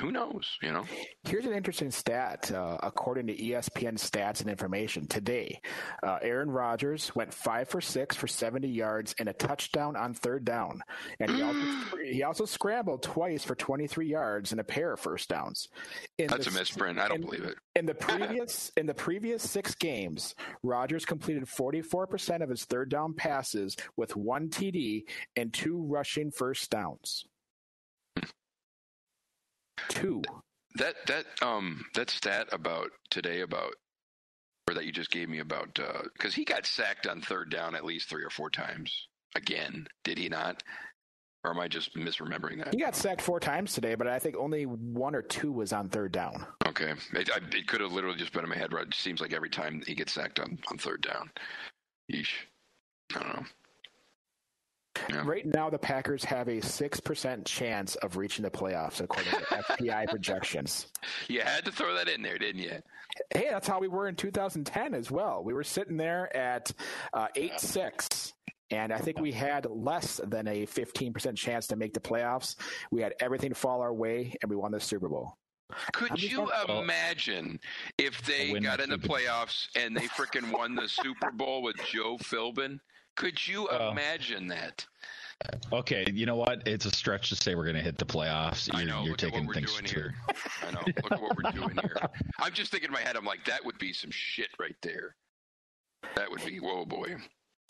who knows? You know. Here's an interesting stat. Uh, according to ESPN stats and information today, uh, Aaron Rodgers went five for six for 70 yards and a touchdown on third down, and he also he also scrambled twice for 23 yards and a pair of first downs. In That's the, a misprint. I don't in, believe it. In the previous in the previous six games, Rodgers completed 44 percent of his third down passes with one TD and two rushing first downs. Two. That that um that stat about today about or that you just gave me about because uh, he got sacked on third down at least three or four times again, did he not? Or am I just misremembering that? He got sacked four times today, but I think only one or two was on third down. Okay, it, I, it could have literally just been in my head. Right, it seems like every time he gets sacked on, on third down. Yeesh. I don't know. Yeah. Right now, the Packers have a 6% chance of reaching the playoffs, according to FPI projections. You had to throw that in there, didn't you? Hey, that's how we were in 2010 as well. We were sitting there at uh, 8 6. And I think we had less than a 15% chance to make the playoffs. We had everything fall our way, and we won the Super Bowl. Could you imagine if they got in the playoffs and they freaking won the Super Bowl with Joe Philbin? Could you uh, imagine that? Okay, you know what? It's a stretch to say we're going to hit the playoffs. I know. You're taking things too. I know. Look at what we're doing here. I'm just thinking in my head. I'm like, that would be some shit right there. That would be whoa, boy.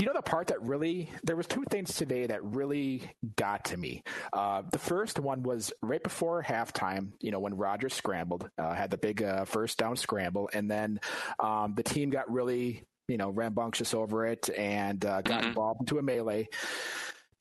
You know the part that really there was two things today that really got to me. Uh, the first one was right before halftime. You know when Rodgers scrambled, uh, had the big uh, first down scramble, and then um, the team got really you know, rambunctious over it and uh, got mm-hmm. involved into a melee.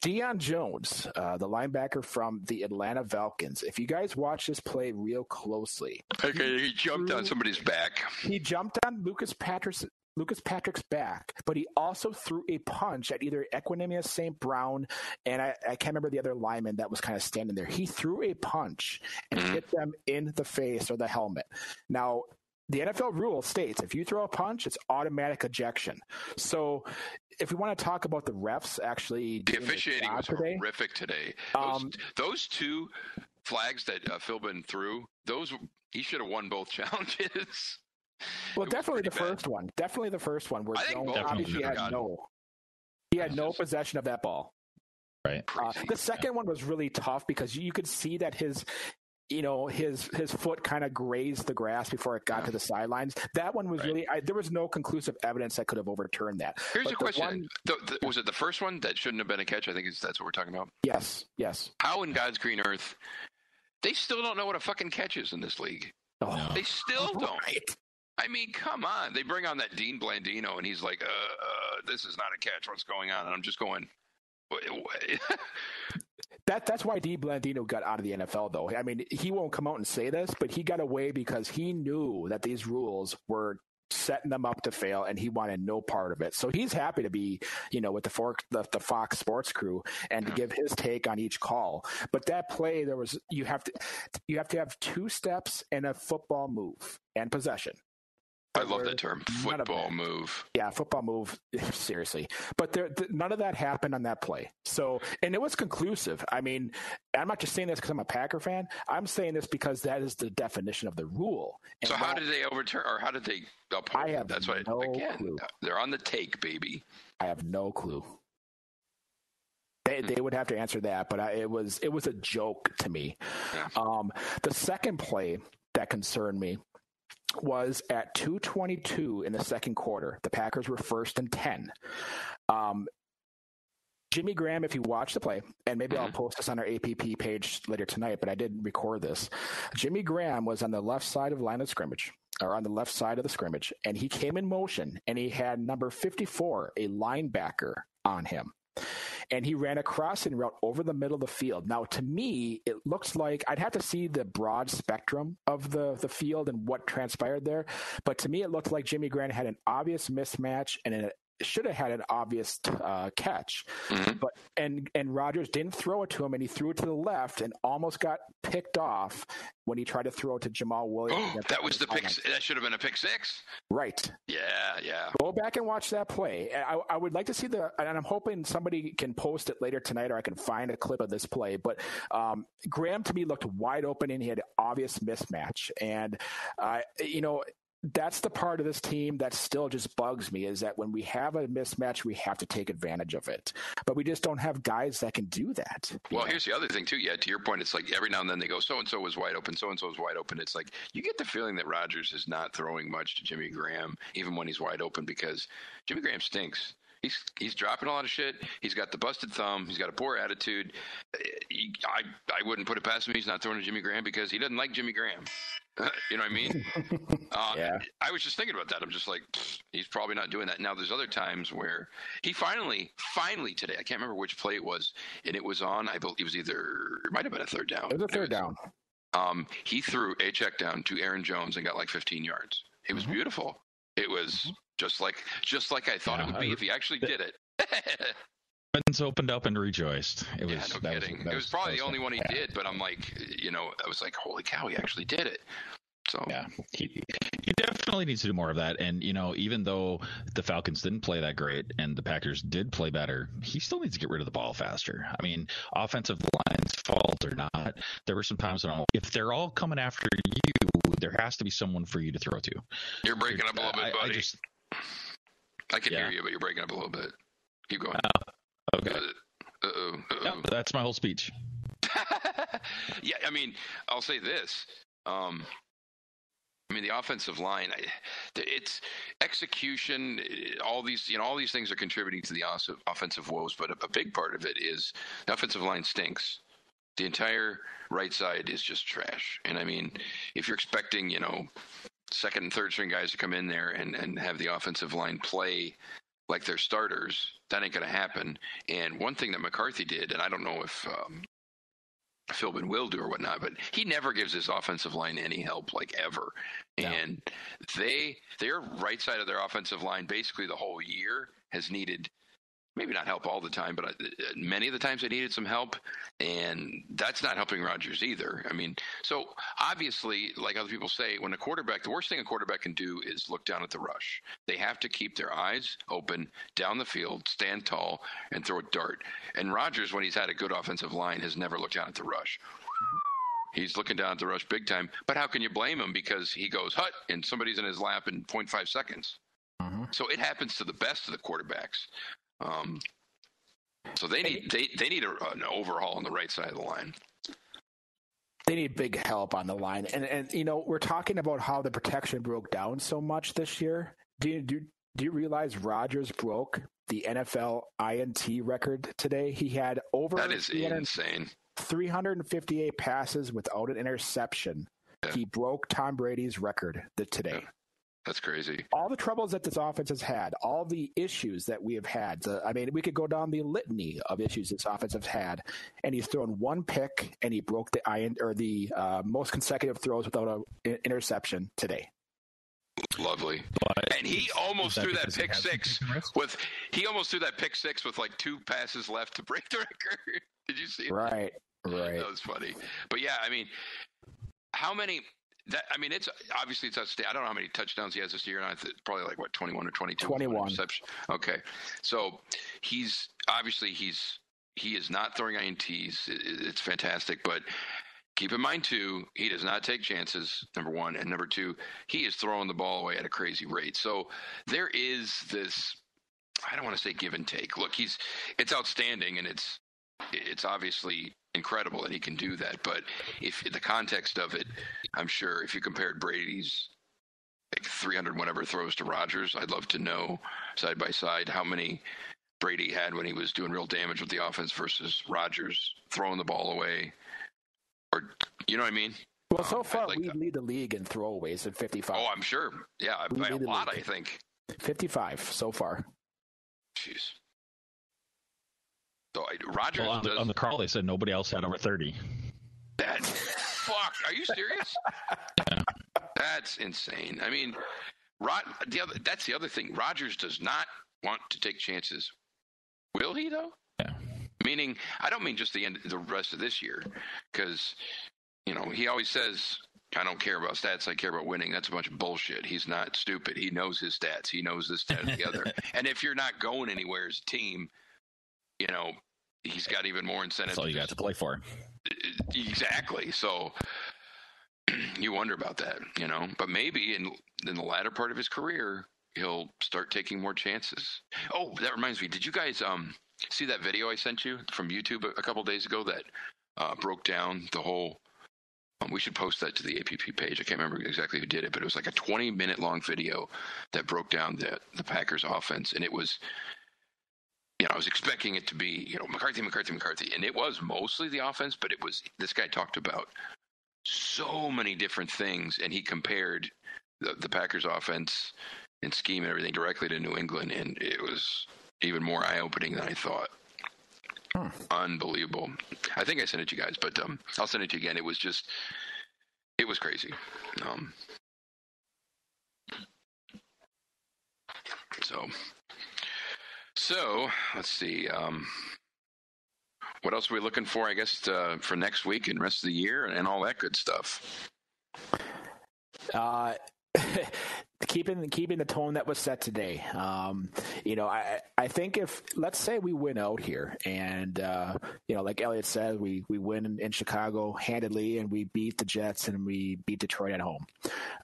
Deion Jones, uh, the linebacker from the Atlanta Falcons. If you guys watch this play real closely, okay, he, he jumped threw, on somebody's back. He jumped on Lucas Patrick's Lucas Patrick's back, but he also threw a punch at either Equanimeous St. Brown and I, I, can't remember the other lineman that was kind of standing there. He threw a punch and mm-hmm. hit them in the face or the helmet. Now, the NFL rule states if you throw a punch, it's automatic ejection. So, if we want to talk about the refs actually, the officiating was today, horrific today. Those, um, those two flags that uh, Philbin threw, those he should have won both challenges. Well, definitely the bad. first one. Definitely the first one where I Jones obviously had no. He had no possession of that ball. Right. Uh, the second yeah. one was really tough because you could see that his you know his his foot kind of grazed the grass before it got yeah. to the sidelines. That one was right. really I, there was no conclusive evidence that could have overturned that. Here's but a question: one, the, the, Was it the first one that shouldn't have been a catch? I think that's what we're talking about. Yes, yes. How in God's green earth? They still don't know what a fucking catch is in this league. Oh. They still don't. Right. I mean, come on. They bring on that Dean Blandino, and he's like, uh, uh, "This is not a catch. What's going on?" And I'm just going. that that's why Dean Blandino got out of the NFL, though. I mean, he won't come out and say this, but he got away because he knew that these rules were setting them up to fail, and he wanted no part of it. So he's happy to be, you know, with the fork the, the Fox Sports crew and to give his take on each call. But that play, there was you have to you have to have two steps and a football move and possession. I love that term, football move. Yeah, football move. Seriously, but there, th- none of that happened on that play. So, and it was conclusive. I mean, I'm not just saying this because I'm a Packer fan. I'm saying this because that is the definition of the rule. And so, how did they overturn, or how did they uphold? I have That's why no again, clue. they're on the take, baby. I have no clue. They, hmm. they would have to answer that, but I, it was it was a joke to me. Yeah. Um, the second play that concerned me was at 222 in the second quarter. The Packers were first and 10. Um, Jimmy Graham, if you watch the play, and maybe I'll mm-hmm. post this on our APP page later tonight, but I did record this. Jimmy Graham was on the left side of line of scrimmage, or on the left side of the scrimmage, and he came in motion, and he had number 54, a linebacker, on him and he ran a crossing route over the middle of the field. Now, to me, it looks like I'd have to see the broad spectrum of the, the field and what transpired there. But to me, it looked like Jimmy Graham had an obvious mismatch and an should have had an obvious uh, catch, mm-hmm. but and and Rodgers didn't throw it to him, and he threw it to the left and almost got picked off when he tried to throw it to Jamaal Williams. Oh, that was the pick. That should have been a pick six. Right. Yeah, yeah. Go back and watch that play. I, I would like to see the, and I'm hoping somebody can post it later tonight, or I can find a clip of this play. But um, Graham to me looked wide open, and he had an obvious mismatch. And uh, you know, that's the part of this team that still just bugs me is that when we have a mismatch, we have to take advantage of it. But we just don't have guys that can do that. Well, know? here's the other thing, too. Yeah, to your point, it's like every now and then they go, so and so was wide open, so and so was wide open. It's like you get the feeling that Rodgers is not throwing much to Jimmy Graham, even when he's wide open, because Jimmy Graham stinks. He's he's dropping a lot of shit. He's got the busted thumb. He's got a poor attitude. Eh, he, I I wouldn't put it past him. He's not throwing to Jimmy Graham because he doesn't like Jimmy Graham. You know what I mean? Uh, yeah. I was just thinking about that. I'm just like, he's probably not doing that. Now, there's other times where he finally, finally today, I can't remember which play it was, and it was on, I believe it was either, it might have been a third down. It was a third down. Um, he threw a check down to Aaron Jones and got like 15 yards. It was mm-hmm. beautiful. It was mm-hmm. just like, just like I thought yeah, it would be if he actually did it. Heavens opened up and rejoiced. It was yeah, no kidding. Was, it was, was probably the only one he did, but I'm like, you know, I was like, holy cow, he actually did it. So yeah, he, he definitely needs to do more of that. And you know, even though the Falcons didn't play that great and the Packers did play better, he still needs to get rid of the ball faster. I mean, offensive line's fault or not, there were some times when I'm, if they're all coming after you, there has to be someone for you to throw to. You're breaking up a little bit, buddy. I, I, just, I can yeah. hear you, but you're breaking up a little bit. Keep going. Uh, okay. Uh oh. Yep, that's my whole speech. yeah, I mean, I'll say this. Um, I mean, the offensive line, it's execution. All these, you know, all these things are contributing to the offensive woes. But a, big part of it is the offensive line stinks. The entire right side is just trash. And I mean, if you're expecting, you know, second and third string guys to come in there and, and have the offensive line play like their starters, that ain't going to happen. And one thing that McCarthy did, and I don't know if um, Philbin will do or whatnot, but he never gives his offensive line any help, like ever. And they their right side of their offensive line, basically the whole year, has needed maybe not help all the time, but uh, many of the times they needed some help, and that's not helping Rodgers either. I mean, so obviously, like other people say, when a quarterback, the worst thing a quarterback can do is look down at the rush. They have to keep their eyes open down the field, stand tall, and throw a dart. And Rodgers, when he's had a good offensive line, has never looked down at the rush. He's looking down at the rush big time, but how can you blame him because he goes hut and somebody's in his lap in 0.5 seconds? Mm-hmm. So it happens to the best of the quarterbacks. Um, so they need they, they need a, an overhaul on the right side of the line. They need big help on the line, and and you know we're talking about how the protection broke down so much this year. Do you do, do you realize Rodgers broke the NFL INT record today? He had over that is insane. 358 passes without an interception. Yeah. He broke Tom Brady's record today. Yeah. That's crazy. All the troubles that this offense has had, all the issues that we have had. Uh, I mean, we could go down the litany of issues this offense has had, and he's thrown one pick, and he broke the iron or the uh, most consecutive throws without an interception today. Lovely. But and he almost that threw that pick six with he almost threw that pick six with like two passes left to break the record. Did you see? Right. That? Right. That was funny. But yeah, I mean, how many that I mean, it's obviously it's outstanding. I don't know how many touchdowns he has this year. It's probably like what twenty one or twenty two. Twenty one. Okay, so he's obviously he's he is not throwing ints. It's fantastic, but keep in mind too, he does not take chances. Number one, and number two, he is throwing the ball away at a crazy rate. So there is this. I don't want to say give and take. Look, he's it's outstanding, and it's it's obviously incredible that he can do that. But if the context of it, I'm sure if you compared Brady's like 300 whatever throws to Rodgers, I'd love to know side by side how many Brady had when he was doing real damage with the offense versus Rodgers throwing the ball away. Or you know what I mean? Well, so um, far like we that. lead the league in throwaways at 55. Oh, I'm sure. Yeah, by a lot, I think. 55 so far. Jeez. So Rodgers well, on, does, on, the call, they said nobody else had over thirty. That fuck? Are you serious? yeah. That's insane. I mean, Rod. The other that's the other thing. Rodgers does not want to take chances. Will he though? Yeah. Meaning, I don't mean just the end, the rest of this year, because you know he always says I don't care about stats. I care about winning. That's a bunch of bullshit. He's not stupid. He knows his stats. He knows this, that, and the other. And if you're not going anywhere as a team, you know, he's got even more incentive. That's all you got to play for. Exactly. So you wonder about that, you know. But maybe in in the latter part of his career, he'll start taking more chances. Oh, that reminds me. Did you guys um see that video I sent you from YouTube a, couple days ago that uh, broke down the whole? Um, we should post that to the APP page. I can't remember exactly who did it, but it was like a 20 minute long video that broke down the the Packers offense, and it was you know, I was expecting it to be, you know, McCarthy, McCarthy, McCarthy. And it was mostly the offense, but it was, this guy talked about so many different things. And he compared the, the Packers offense and scheme and everything directly to New England. And it was even more eye opening than I thought. Hmm. Unbelievable. I think I sent it to you guys, but um, I'll send it to you again. It was just, it was crazy. Um, so so let's see. Um, what else are we looking for? I guess uh, for next week and rest of the year and, and all that good stuff. Uh, keeping keeping the tone that was set today. Um, you know, I I think if let's say we win out here, and uh, you know, like Elliot said, we we win in, in, Chicago handedly, and we beat the Jets and we beat Detroit at home.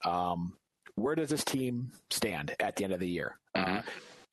Um, where does this team stand at the end of the year? Mm-hmm. Uh,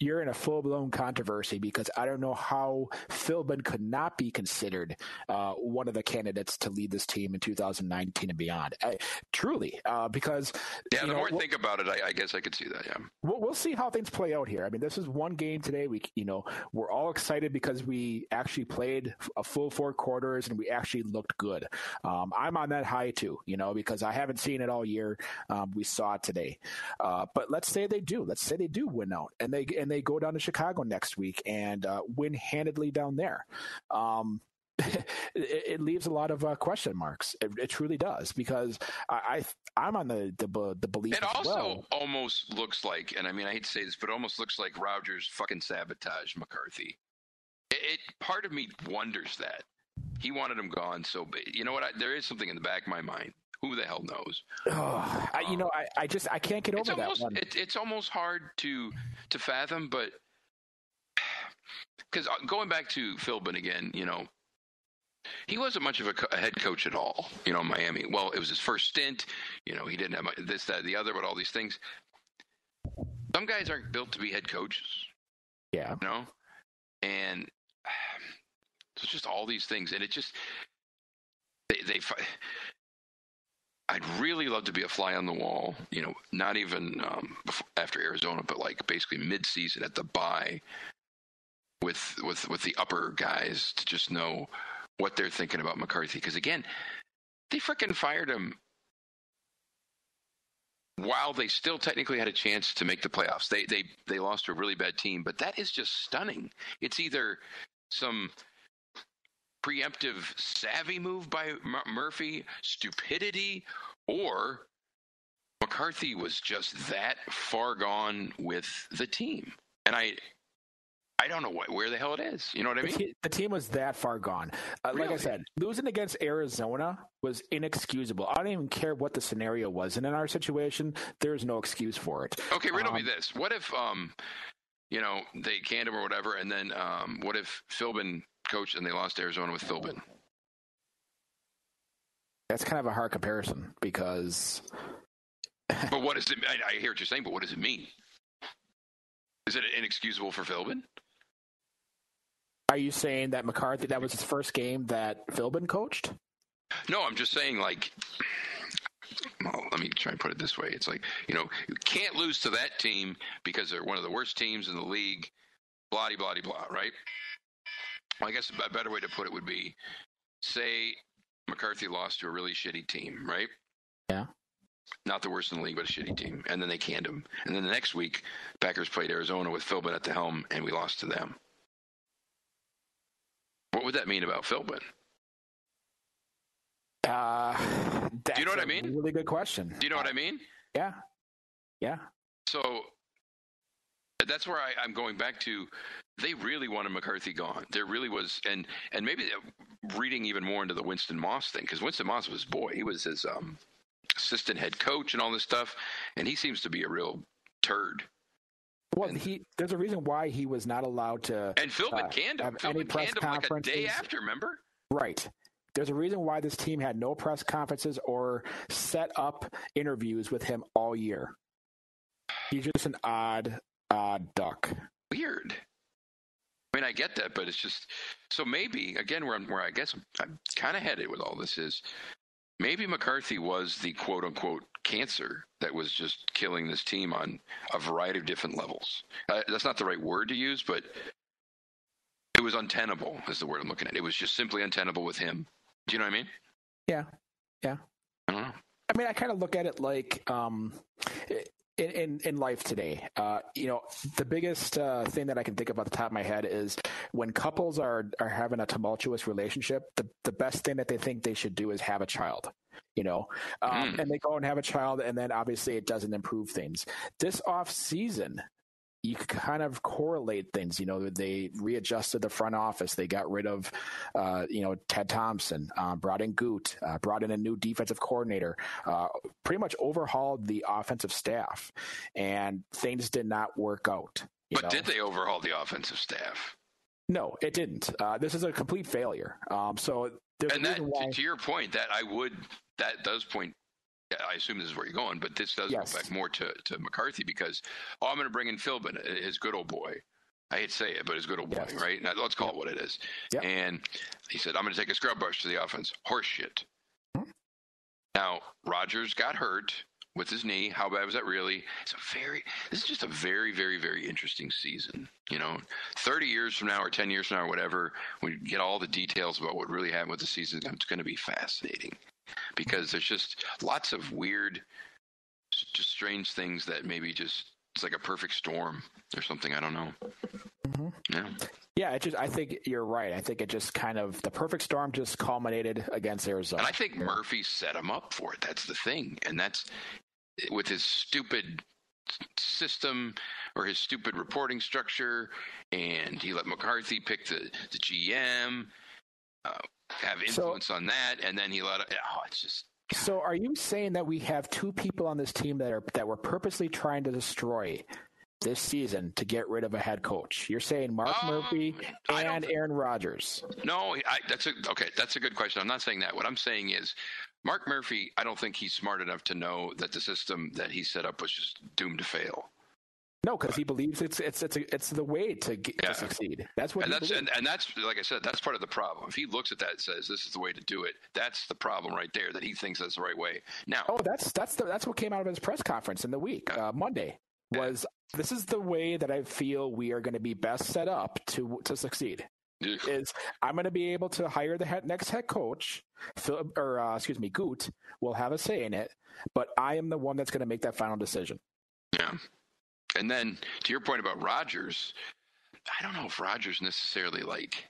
you're in a full blown controversy because I don't know how Philbin could not be considered uh, one of the candidates to lead this team in 2019 and beyond. I, truly, uh, because yeah, the know, more I think about it, I, I, guess I could see that. Yeah, we'll, we'll see how things play out here. I mean, this is one game today. We you know we're all excited because we actually played a full four quarters and we actually looked good. Um, I'm on that high too, you know, because I haven't seen it all year. Um, we saw it today, uh, but let's say they do. Let's say they do win out and they and they go down to Chicago next week and uh, win handedly down there. Um, it, it, leaves a lot of uh, question marks. It, it, truly does because I, I am on the the, the belief. It also well. almost looks like, and I mean I hate to say this, but it almost looks like Rodgers fucking sabotaged McCarthy. It, it part of me wonders that he wanted him gone so. You know what? I, there is something in the back of my mind. Who the hell knows? Oh, I, you know, I, I just I can't get over almost, that one. It, it's almost hard to to fathom, but because uh, going back to Philbin again, you know, he wasn't much of a, a, head coach at all, you know, in Miami. Well, it was his first stint. You know, he didn't have this, that, the other, but all these things. Some guys aren't built to be head coaches. Yeah. You know? And so it's just all these things. And it just, they, they, I'd really love to be a fly on the wall, you know, not even um, before, after Arizona, but like basically mid-season at the bye with with with the upper guys to just know what they're thinking about McCarthy. Because again, they freaking fired him while they still technically had a chance to make the playoffs. They they they lost to a really bad team, but that is just stunning. It's either some preemptive savvy move by M- Murphy, stupidity, or McCarthy was just that far gone with the team. And I I don't know what, where the hell it is. You know what I mean? The, team was that far gone. Uh, really? Like I said, losing against Arizona was inexcusable. I don't even care what the scenario was, and in our situation, there's no excuse for it. Okay, riddle um, me this: What if, um, you know, they canned him or whatever, and then um, what if Philbin coached and they lost Arizona with Philbin? That's kind of a hard comparison because. but what does it? I, I hear what you're saying, but what does it mean? Is it inexcusable for Philbin? Are you saying that McCarthy that was his first game that Philbin coached? No, I'm just saying like well, let me try and put it this way. It's like, you know, you can't lose to that team because they're one of the worst teams in the league, blah, blah, blah, right? Well, I guess a better way to put it would be say McCarthy lost to a really shitty team, right? Yeah. Not the worst in the league, but a shitty team. And then they canned him. And then the next week, Packers played Arizona with Philbin at the helm, and we lost to them. What would that mean about Philbin? Uh, Do you know what I mean? Really good question. Do you know what I mean? Yeah, yeah. So that's where I, I'm going back to. They really wanted McCarthy gone. There really was, and and maybe uh, reading even more into the Winston Moss thing because Winston Moss was boy, he was his um, assistant head coach and all this stuff, and he seems to be a real turd. Well, and, he there's a reason why he was not allowed to. And Philbin uh, canned him. Philbin canned him like a day after. Remember? Right. There's a reason why this team had no press conferences or set up interviews with him all year. He's just an odd, odd duck. Weird. I mean, I get that, but it's just so maybe again where I'm, where I guess I'm, I'm kind of headed with all this is maybe McCarthy was the quote unquote cancer that was just killing this team on a variety of different levels. Uh, that's not the right word to use, but it was untenable, is the word I'm looking at. It was just simply untenable with him. Do you know what I mean? Yeah. Yeah. I don't know. I mean, I kind of look at it like um, in, in, in life today, uh, you know, the biggest uh, thing that I can think of off the top of my head is when couples are are having a tumultuous relationship, the the best thing that they think they should do is have a child. You know, um, mm. and they go and have a child, and then obviously it doesn't improve things. This off season, you could kind of correlate things. You know, they readjusted the front office. They got rid of, uh, you know, Ted Thompson, uh, brought in Goot, uh, brought in a new defensive coordinator, uh, pretty much overhauled the offensive staff, and things did not work out. But know? did they overhaul the offensive staff? No, it didn't. Uh, this is a complete failure. Um, so, and that, why... to your point, that I would that does point I assume this is where you're going, but this does yes. go back more to, to McCarthy because, oh, I'm going to bring in Philbin, his good old boy. I hate to say it, but his good old boy, right? Now, let's call yep. it what it is. Yep. And he said, I'm going to take a scrub brush to the offense. Horseshit. Mm-hmm. Now, Rodgers got hurt with his knee. How bad was that really? It's a very, this is just a very, very, very interesting season. You know, 30 years from now or 10 years from now or whatever, we get all the details about what really happened with the season. It's going to be fascinating because there's just lots of weird, just strange things that maybe just it's like a perfect storm or something. I don't know. Mm-hmm. Yeah. Yeah, it just I think you're right. I think it just kind of the perfect storm just culminated against Arizona. And I think Murphy set him up for it. That's the thing. And that's with his stupid system or his stupid reporting structure and he let McCarthy pick the the GM uh, have influence so, on that and then he let oh it's just so are you saying that we have two people on this team that are that were purposely trying to destroy this season to get rid of a head coach? You're saying Mark um, Murphy and Aaron Rodgers. No, I, that's a okay. That's a good question. I'm not saying that. What I'm saying is, Mark Murphy. I don't think he's smart enough to know that the system that he set up was just doomed to fail. No, because he believes it's it's it's a, it's the way to, get, yeah. to succeed. That's what and that's and, and, that's like I said, that's part of the problem. If he looks at that and says this is the way to do it, that's the problem right there. That he thinks that's the right way. Now, oh, that's that's the, that's what came out of his press conference in the week yeah. uh, Monday was yeah. this is the way that I feel we are going to be best set up to to succeed. Is I'm going to be able to hire the head, next head coach, Phil, or uh, excuse me, Goot will have a say in it, but I am the one that's going to make that final decision. Yeah. And then to your point about Rodgers, I don't know if Rodgers necessarily like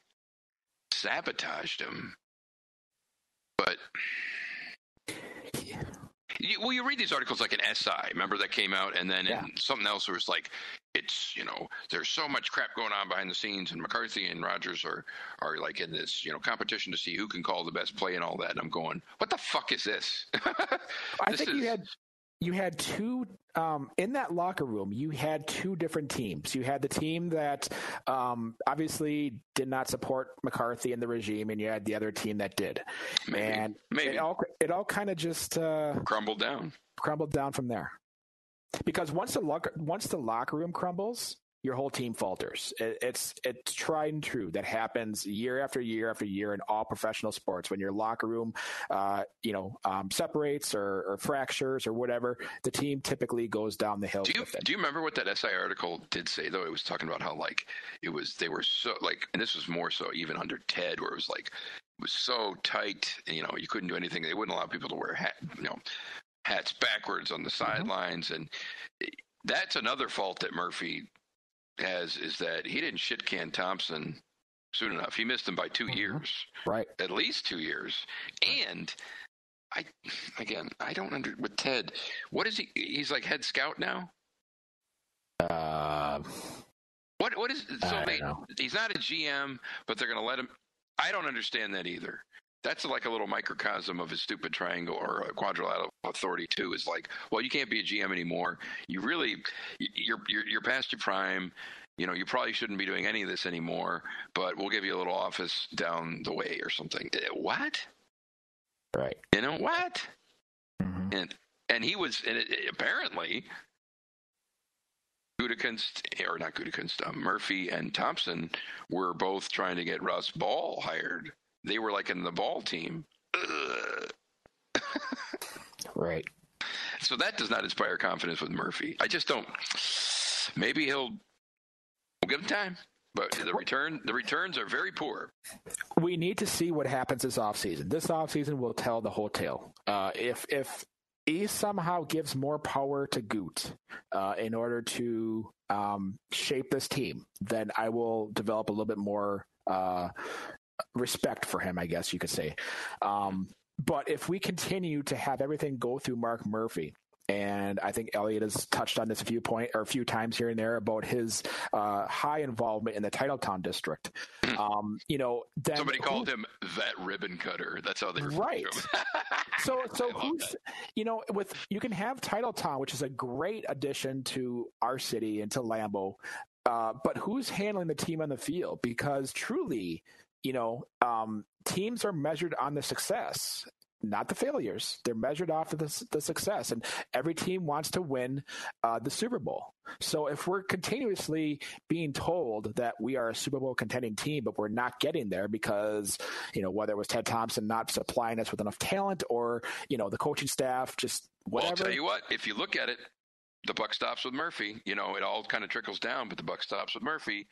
sabotaged him, but well, you read these articles like an SI, remember that came out, and then yeah. something else where it's like, it's you know, there's so much crap going on behind the scenes, and McCarthy and Rodgers are are like in this you know competition to see who can call the best play and all that. And I'm going, what the fuck is this? I this think is, you had you had two um, in that locker room. You had two different teams. You had the team that um, obviously did not support McCarthy and the regime, and you had the other team that did. Maybe, and maybe it all it all kind of just uh, crumbled down. Crumbled down from there. Because once the locker once the locker room crumbles, your whole team falters. It, it's it's tried and true. That happens year after year after year in all professional sports. When your locker room, uh, you know, um, separates or, or, fractures or whatever, the team typically goes down the hill. Do you, do you remember what that SI article did say though? It was talking about how like it was they were so like, and this was more so even under Ted, where it was like it was so tight. You know, you couldn't do anything. They wouldn't allow people to wear hat, you know, hats backwards on the mm-hmm. sidelines, and that's another fault that Murphy has is that he didn't shit can Thompson soon enough. He missed him by 2 mm-hmm. years, right? At least two years. And I, again, I don't under with Ted. What is he? He's like head scout now. Uh, what what is so they, he's not a GM, but they're going to let him. I don't understand that either that's like a little microcosm of a stupid triangle or a quadrilateral authority too. Is like, well, you can't be a GM anymore. You really, you're you're, you're past your prime. You know, you probably shouldn't be doing any of this anymore. But we'll give you a little office down the way or something. Eh, what? Right. You know what? Mm-hmm. And and he was and it, apparently. Gutekunst, or not Gutekunst, um, Murphy and Thompson were both trying to get Russ Ball hired they were like in the ball team. right. So that does not inspire confidence with Murphy. I just don't. Maybe he'll. We'll give him time, but the return the returns are very poor. We need to see what happens this offseason. This offseason will tell the whole tale. Uh, if if he somehow gives more power to Goot uh, in order to um, shape this team, then I will develop a little bit more uh, respect for him, I guess you could say. Um, but if we continue to have everything go through Mark Murphy, and I think Elliot has touched on this a few point or a few times here and there about his uh, high involvement in the Titletown district. Um, you know, then somebody called him that ribbon cutter. That's how they right. to him. so, so who's you know, with you can have Titletown, which is a great addition to our city and to Lambeau, uh, but who's handling the team on the field? Because truly, you know, um, teams are measured on the success, not the failures. They're measured off of the, the success, and every team wants to win uh, the Super Bowl. So if we're continuously being told that we are a Super Bowl contending team, but we're not getting there because you know whether it was Ted Thompson not supplying us with enough talent, or you know the coaching staff just whatever. Well, I'll tell you what, if you look at it, the buck stops with Murphy. You know, it all kind of trickles down, but the buck stops with Murphy.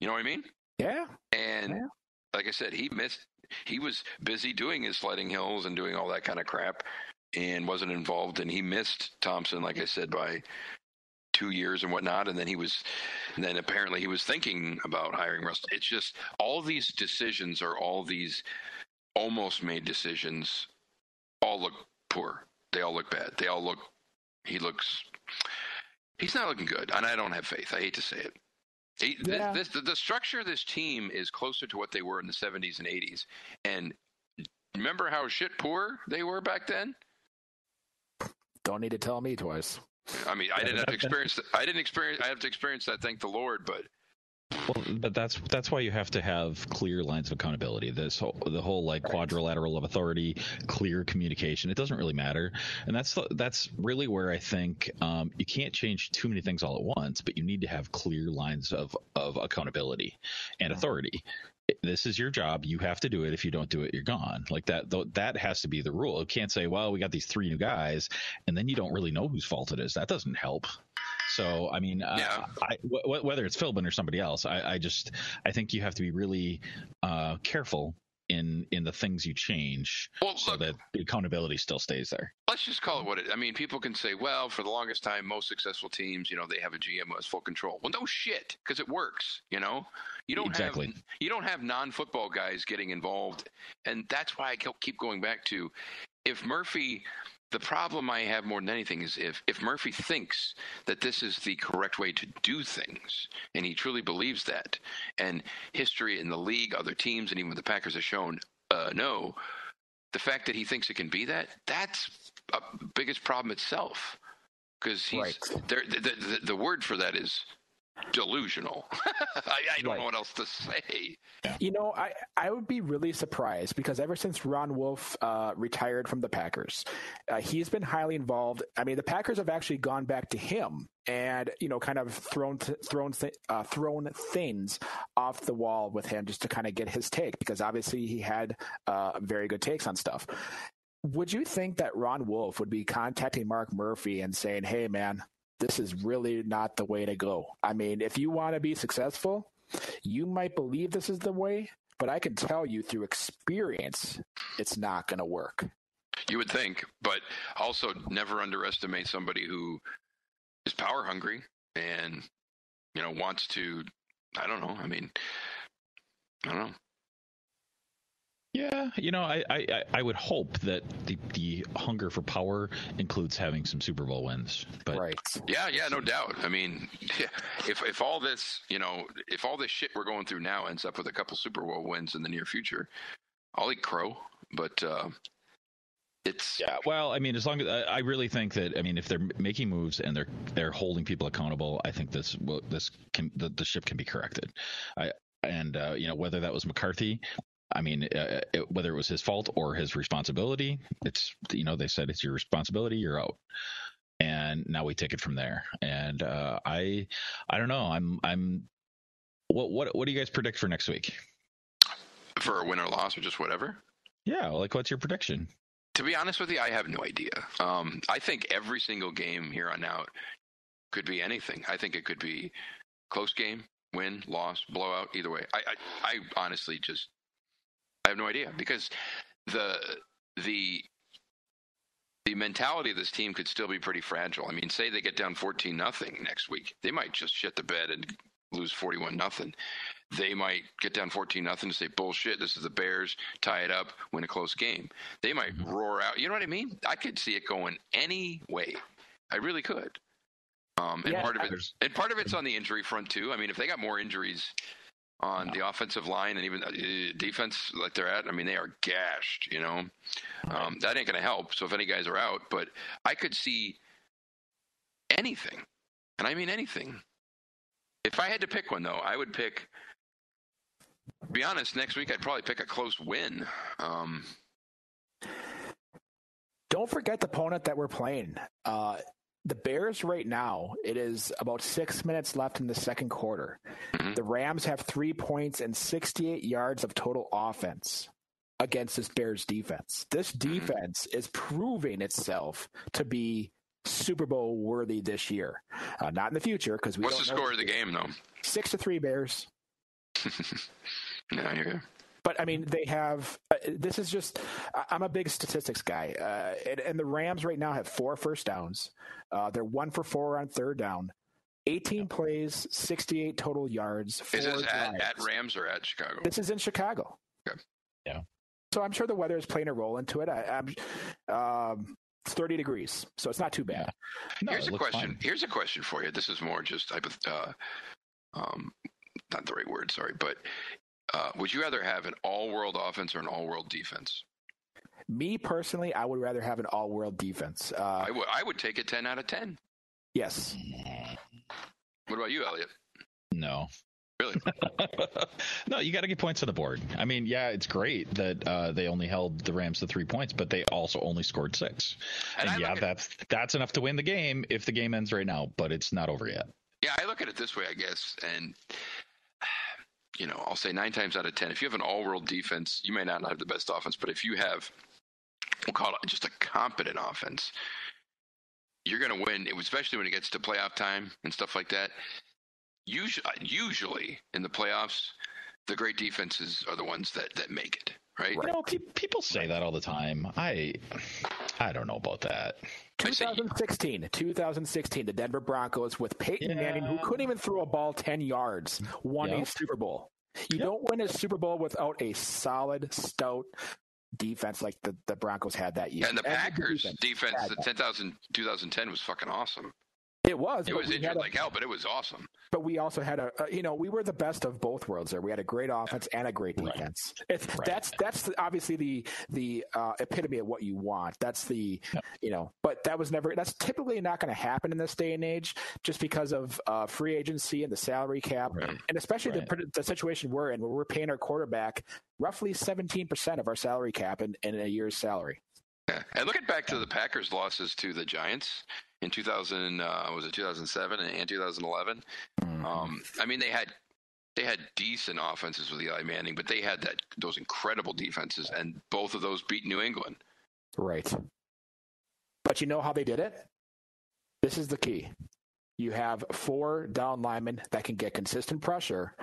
You know what I mean? Yeah. And yeah like I said, he missed. He was busy doing his sledding hills and doing all that kind of crap, and wasn't involved. And he missed Thompson, like I said, by two years and whatnot, and then he was, then apparently he was thinking about hiring Russ Ball. It's just all these decisions are all these almost made decisions. All look poor. They all look bad. They all look. He looks. He's not looking good, and I don't have faith. I hate to say it. He, yeah. this, this, the structure of this team is closer to what they were in the 70s and 80s. And remember how shit poor they were back then? Don't need to tell me twice. I mean, I didn't have to experience. I didn't experience. I have to experience that. Thank the Lord. But well, but that's that's why you have to have clear lines of accountability. This whole, the whole like quadrilateral of authority, clear communication. It doesn't really matter, and that's the, that's really where I think um, you can't change too many things all at once, but you need to have clear lines of of accountability and authority this is your job. You have to do it. If you don't do it, you're gone. Like that. Th- that has to be the rule. You can't say, "Well, we got these three new guys," and then you don't really know whose fault it is. That doesn't help. So, I mean, uh, yeah. I, w- whether it's Philbin or somebody else, I, I, just I think you have to be really uh, careful in in the things you change well, so look, that the accountability still stays there. Let's just call it what it. I mean, people can say, well, for the longest time, most successful teams, you know, they have a GM who has full control. Well, no shit, because it works. You know, you don't exactly. have you don't have non-football guys getting involved, and that's why I keep going back to if Murphy the problem I have more than anything is if, if Murphy thinks that this is the correct way to do things, and he truly believes that, and history in the league, other teams, and even the Packers have shown uh, no, the fact that he thinks it can be that, that's a biggest problem itself. Because he's right. the, the, the word for that is delusional. I, I, don't right. know what else to say. You know, I, I would be really surprised because ever since Ron Wolf uh, retired from the Packers, uh, he's been highly involved. I mean, the Packers have actually gone back to him and you know, kind of thrown th- thrown th- uh, thrown things off the wall with him just to kind of get his take because obviously he had uh, very good takes on stuff. Would you think that Ron Wolf would be contacting Mark Murphy and saying, "Hey, man, this is really not the way to go. I mean, if you want to be successful, you might believe this is the way, but I can tell you through experience, it's not going to work. You would think, but also never underestimate somebody who is power hungry and, you know, wants to, I don't know. I mean, I don't know. Yeah, you know, I, I, I would hope that the, the hunger for power includes having some Super Bowl wins. But right. Yeah, yeah, no doubt. I mean, if if all this, you know, if all this shit we're going through now ends up with a couple Super Bowl wins in the near future, I'll eat crow. But uh, it's yeah. Well, I mean, as long as I really think that I mean, if they're making moves and they're they're holding people accountable, I think this will this can the, the ship can be corrected. I and uh, you know whether that was McCarthy I mean, uh, it, whether it was his fault or his responsibility, it's you know they said it's your responsibility, you're out, and now we take it from there. And uh, I, I don't know. I'm I'm. What what what do you guys predict for next week? For a win or loss or just whatever. Yeah, like what's your prediction? To be honest with you, I have no idea. Um, I think every single game here on out could be anything. I think it could be close game, win, loss, blowout, either way. I, I, I honestly just I have no idea because the the the mentality of this team could still be pretty fragile. I mean, say they get down 14 nothing next week, they might just shit the bed and lose 41 nothing. They might get down 14 nothing and say bullshit, this is the Bears, tie it up, win a close game. They might mm-hmm. roar out. You know what I mean? I could see it going any way. I really could. Um, and yeah, part of it, and part of it's on the injury front too. I mean, if they got more injuries on the offensive line and even uh, defense like they're at. I mean, they are gashed. You know, um, that ain't going to help. So if any guys are out, but I could see anything, and I mean anything. If I had to pick one, though, I would pick. Be honest, next week I'd probably pick a close win. Um, Don't forget the opponent that we're playing. Uh, the Bears right now, it is about six minutes left in the second quarter. Mm-hmm. The Rams have three points and 68 yards of total offense against this Bears defense. This mm-hmm. defense is proving itself to be Super Bowl worthy this year. Uh, not in the future because we. What's the score of the game though? Six to three Bears. yeah, I hear you. But I mean, they have. Uh, this is just. I'm a big statistics guy, uh, and, and, the Rams right now have four first downs. Uh, they're one for four on third down. 18 plays, 68 total yards. Is this at, at, Rams or at Chicago? This is in Chicago. Okay. Yeah. So I'm sure the weather is playing a role into it. I, am um, it's 30 degrees, so it's not too bad. No, Here's a question. Fine. Here's a question for you. This is more just type of, uh, um, not the right word, sorry, but uh, would you rather have an all-world offense or an all-world defense? Me personally, I would rather have an all-world defense. Uh, I would. I would take a 10 out of 10. Yes. What about you, Elliot? No. Really? no, you got to get points on the board. I mean, yeah, it's great that uh, they only held the Rams to three points, but they also only scored six. And, and yeah, that's that's enough to win the game if the game ends right now, but it's not over yet. Yeah, I look at it this way, I guess, and you know, I'll say nine times out of ten, if you have an all-world defense, you may not have the best offense, but if you have, we'll call it just a competent offense, you're going to win, especially when it gets to playoff time and stuff like that. Usually, uh, usually in the playoffs, the great defenses are the ones that that make it. Right. You know, pe- people say that all the time. I, I don't know about that. 2016, 2016, the Denver Broncos with Peyton yeah. Manning, who couldn't even throw a ball 10 yards, won yep. a Super Bowl. You yep. don't win a Super Bowl without a solid, stout defense like the, the Broncos had that year. And the Packers defense, defense the 10,000 2010 was fucking awesome. It was. It was injured a, like hell, but it was awesome. But we also had a, a, you know, we were the best of both worlds there. We had a great offense and a great defense. Right. right. That's that's the, obviously the the uh, epitome of what you want. That's the, you know, but that was never. That's typically not going to happen in this day and age, just because of uh, free agency and the salary cap, right. and especially the, the situation we're in, where we're paying our quarterback roughly seventeen percent of our salary cap in, in a year's salary. Yeah. And looking back to the Packers' losses to the Giants, in 2000 uh, was it 2007 and 2011. Mm-hmm. Um, I mean, they had they had decent offenses with Eli Manning, but they had that those incredible defenses, and both of those beat New England. Right. But you know how they did it? This is the key. You have four down linemen that can get consistent pressure,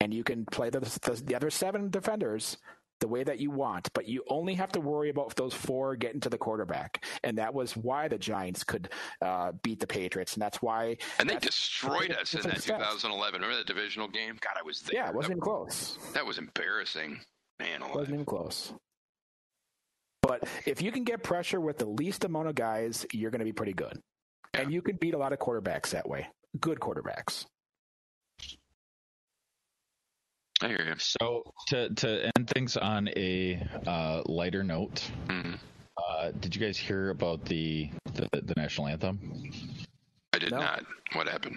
and you can play the, the, the other seven defenders the way that you want, but you only have to worry about those four getting to the quarterback, and that was why the Giants could uh, beat the Patriots, and that's why. And they destroyed us in that 2011. Remember that divisional game? God, I was there. Yeah, it wasn't that, close. That was embarrassing, man. Alive. Wasn't even close. But if you can get pressure with the least amount of guys, you're going to be pretty good, yeah. and you can beat a lot of quarterbacks that way. Good quarterbacks. I hear you. So to to end things on a uh, lighter note, mm-hmm. uh, did you guys hear about the the, the national anthem? I did no. not. What happened?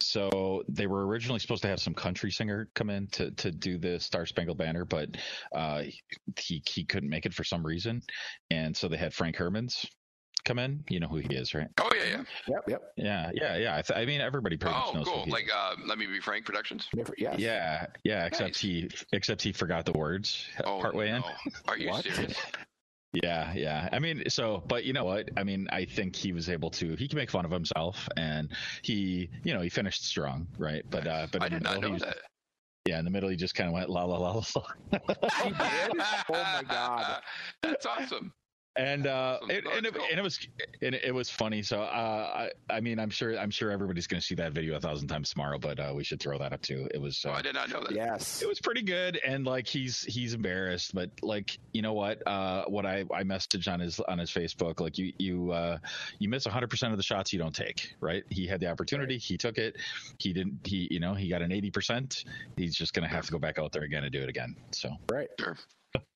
So they were originally supposed to have some country singer come in to, to do the Star Spangled Banner, but uh, he he couldn't make it for some reason, and so they had Frank Hermans come in? You know who he is, right? Oh yeah, yeah. Yep, yep. Yeah, yeah, yeah. I, th- I mean, everybody pretty oh, much knows. cool. Like, uh, let me be Frank Productions. Yeah, yeah, yeah. Except nice. he, except he forgot the words oh, partway no. in. Are you serious? Yeah, yeah. I mean, so, but you know what? I mean, I think he was able to. He can make fun of himself, and he, you know, he finished strong, right? But, uh, but I did not know was, that. Yeah, in the middle, he just kind of went la la la la. he did. Oh my god, that's awesome and uh, it, and, it, and, it, was and it was funny. So uh, I, I mean, I'm sure I'm sure everybody's going to see that video a thousand times tomorrow, but uh, we should throw that up too. It was. Uh, oh, I did not know that. Yes, it was pretty good, and like he's he's embarrassed, but like you know what? Uh, what I I messaged on his on his Facebook, like you you uh, you miss 100 percent of the shots you don't take, right? He had the opportunity, he took it. He didn't. He you know he got an 80 percent. He's just going to have to go back out there again and do it again. So right. Sure.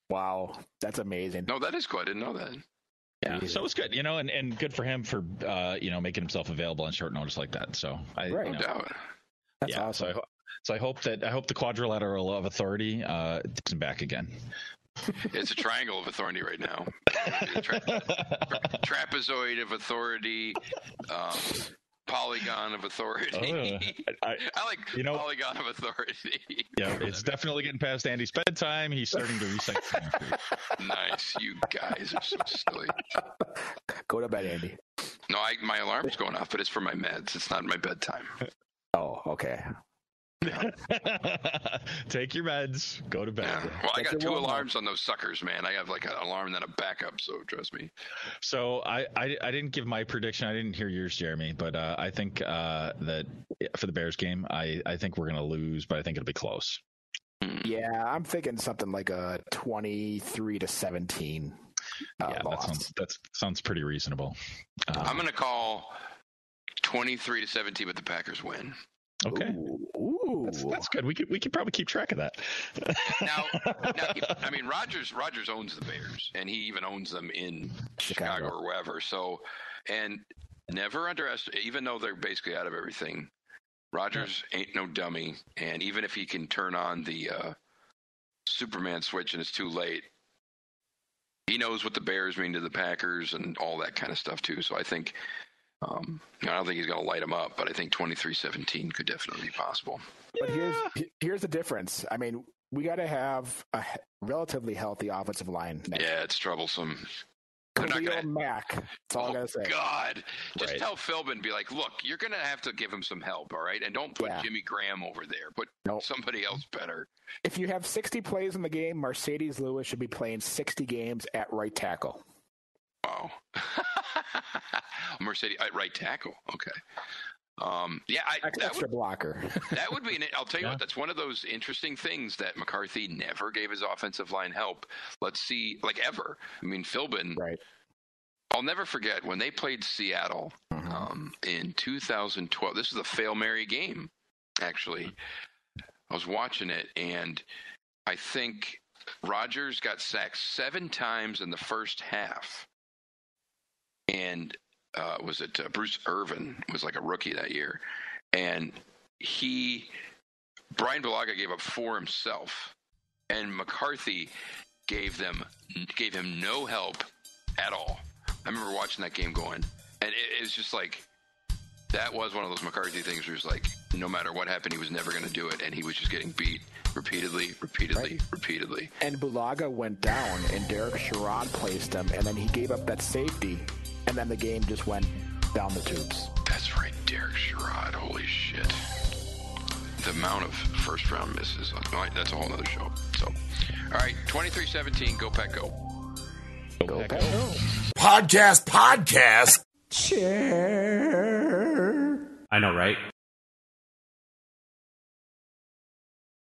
Wow, that's amazing. No, that is cool. I didn't know that. Yeah, so it was good, you know, and, and good for him for uh, you know making himself available on short notice like that. So I, right. You know, no doubt. That's yeah, awesome. So I, so I hope that I hope the quadrilateral of authority uh, takes him back again. it's a triangle of authority right now. Tra- trapezoid of authority, um, polygon of authority. Oh, I, I, like you know, polygon of authority. Yeah, it's definitely getting past Andy's bedtime. He's starting to reset. nice, you guys are so silly. Go to bed, Andy. No, I, my alarm's going off, but it's for my meds. It's not my bedtime. Oh, okay. Take your meds. Go to bed. Yeah. Well, I got two alarms on those suckers, man. I have like an alarm and then a backup. So trust me. So I, I, I didn't give my prediction. I didn't hear yours, Jeremy. But uh, I think uh, that for the Bears game, I, I think we're gonna lose, but I think it'll be close. Hmm. Yeah, I'm thinking something like a 23 to 17. Uh, yeah, that sounds that sounds pretty reasonable. Um, I'm gonna call 23 to 17, but the Packers win. Okay. Ooh, ooh. That's, that's, good. We could we could probably keep track of that. now, now, I mean, Rodgers Rodgers owns the Bears, and he even owns them in Chicago, Chicago or wherever. So, and never underestimate, even though they're basically out of everything. Rodgers yeah. ain't no dummy, and even if he can turn on the uh, Superman switch and it's too late, he knows what the Bears mean to the Packers and all that kind of stuff too. So I think um, I don't think he's going to light him up, but I think 23-17 could definitely be possible. But here's here's the difference. I mean, we got to have a relatively healthy offensive line. Yeah, it's troublesome. They're not gonna... Mac. That's all oh, I gotta say. God, just right. tell Philbin, be like, look, you're gonna have to give him some help, all right? And don't put yeah. Jimmy Graham over there. Put nope. somebody else better. If you have 60 plays in the game, Marcedes Lewis should be playing 60 games at right tackle. Wow. Marcedes at right tackle. Okay. Um, yeah, I, extra would, blocker. that would be. An, I'll tell you yeah. what. That's one of those interesting things that McCarthy never gave his offensive line help. Let's see, like ever. I mean, Philbin. Right. I'll never forget when they played Seattle mm-hmm. um, in 2012. This is a fail Mary game, actually. I was watching it, and I think Rodgers got sacked seven times in the first half and uh, was it uh, Bruce Irvin was like a rookie that year, and he Brian Bulaga gave up four himself, and McCarthy gave them gave him no help at all. I remember watching that game going, and it, it was just like that was one of those McCarthy things where it's like no matter what happened, he was never going to do it, and he was just getting beat repeatedly, repeatedly, right. repeatedly. And Bulaga went down, and Derek Sherrod placed him, and then he gave up that safety and then the game just went down the tubes. That's right, Derek Sherrod. Holy shit. The amount of first round misses. That's a whole other show. So, all right, 23 17, go Pack Go. Go, go Pack Go. Podcast, podcast. Chair. I know, right?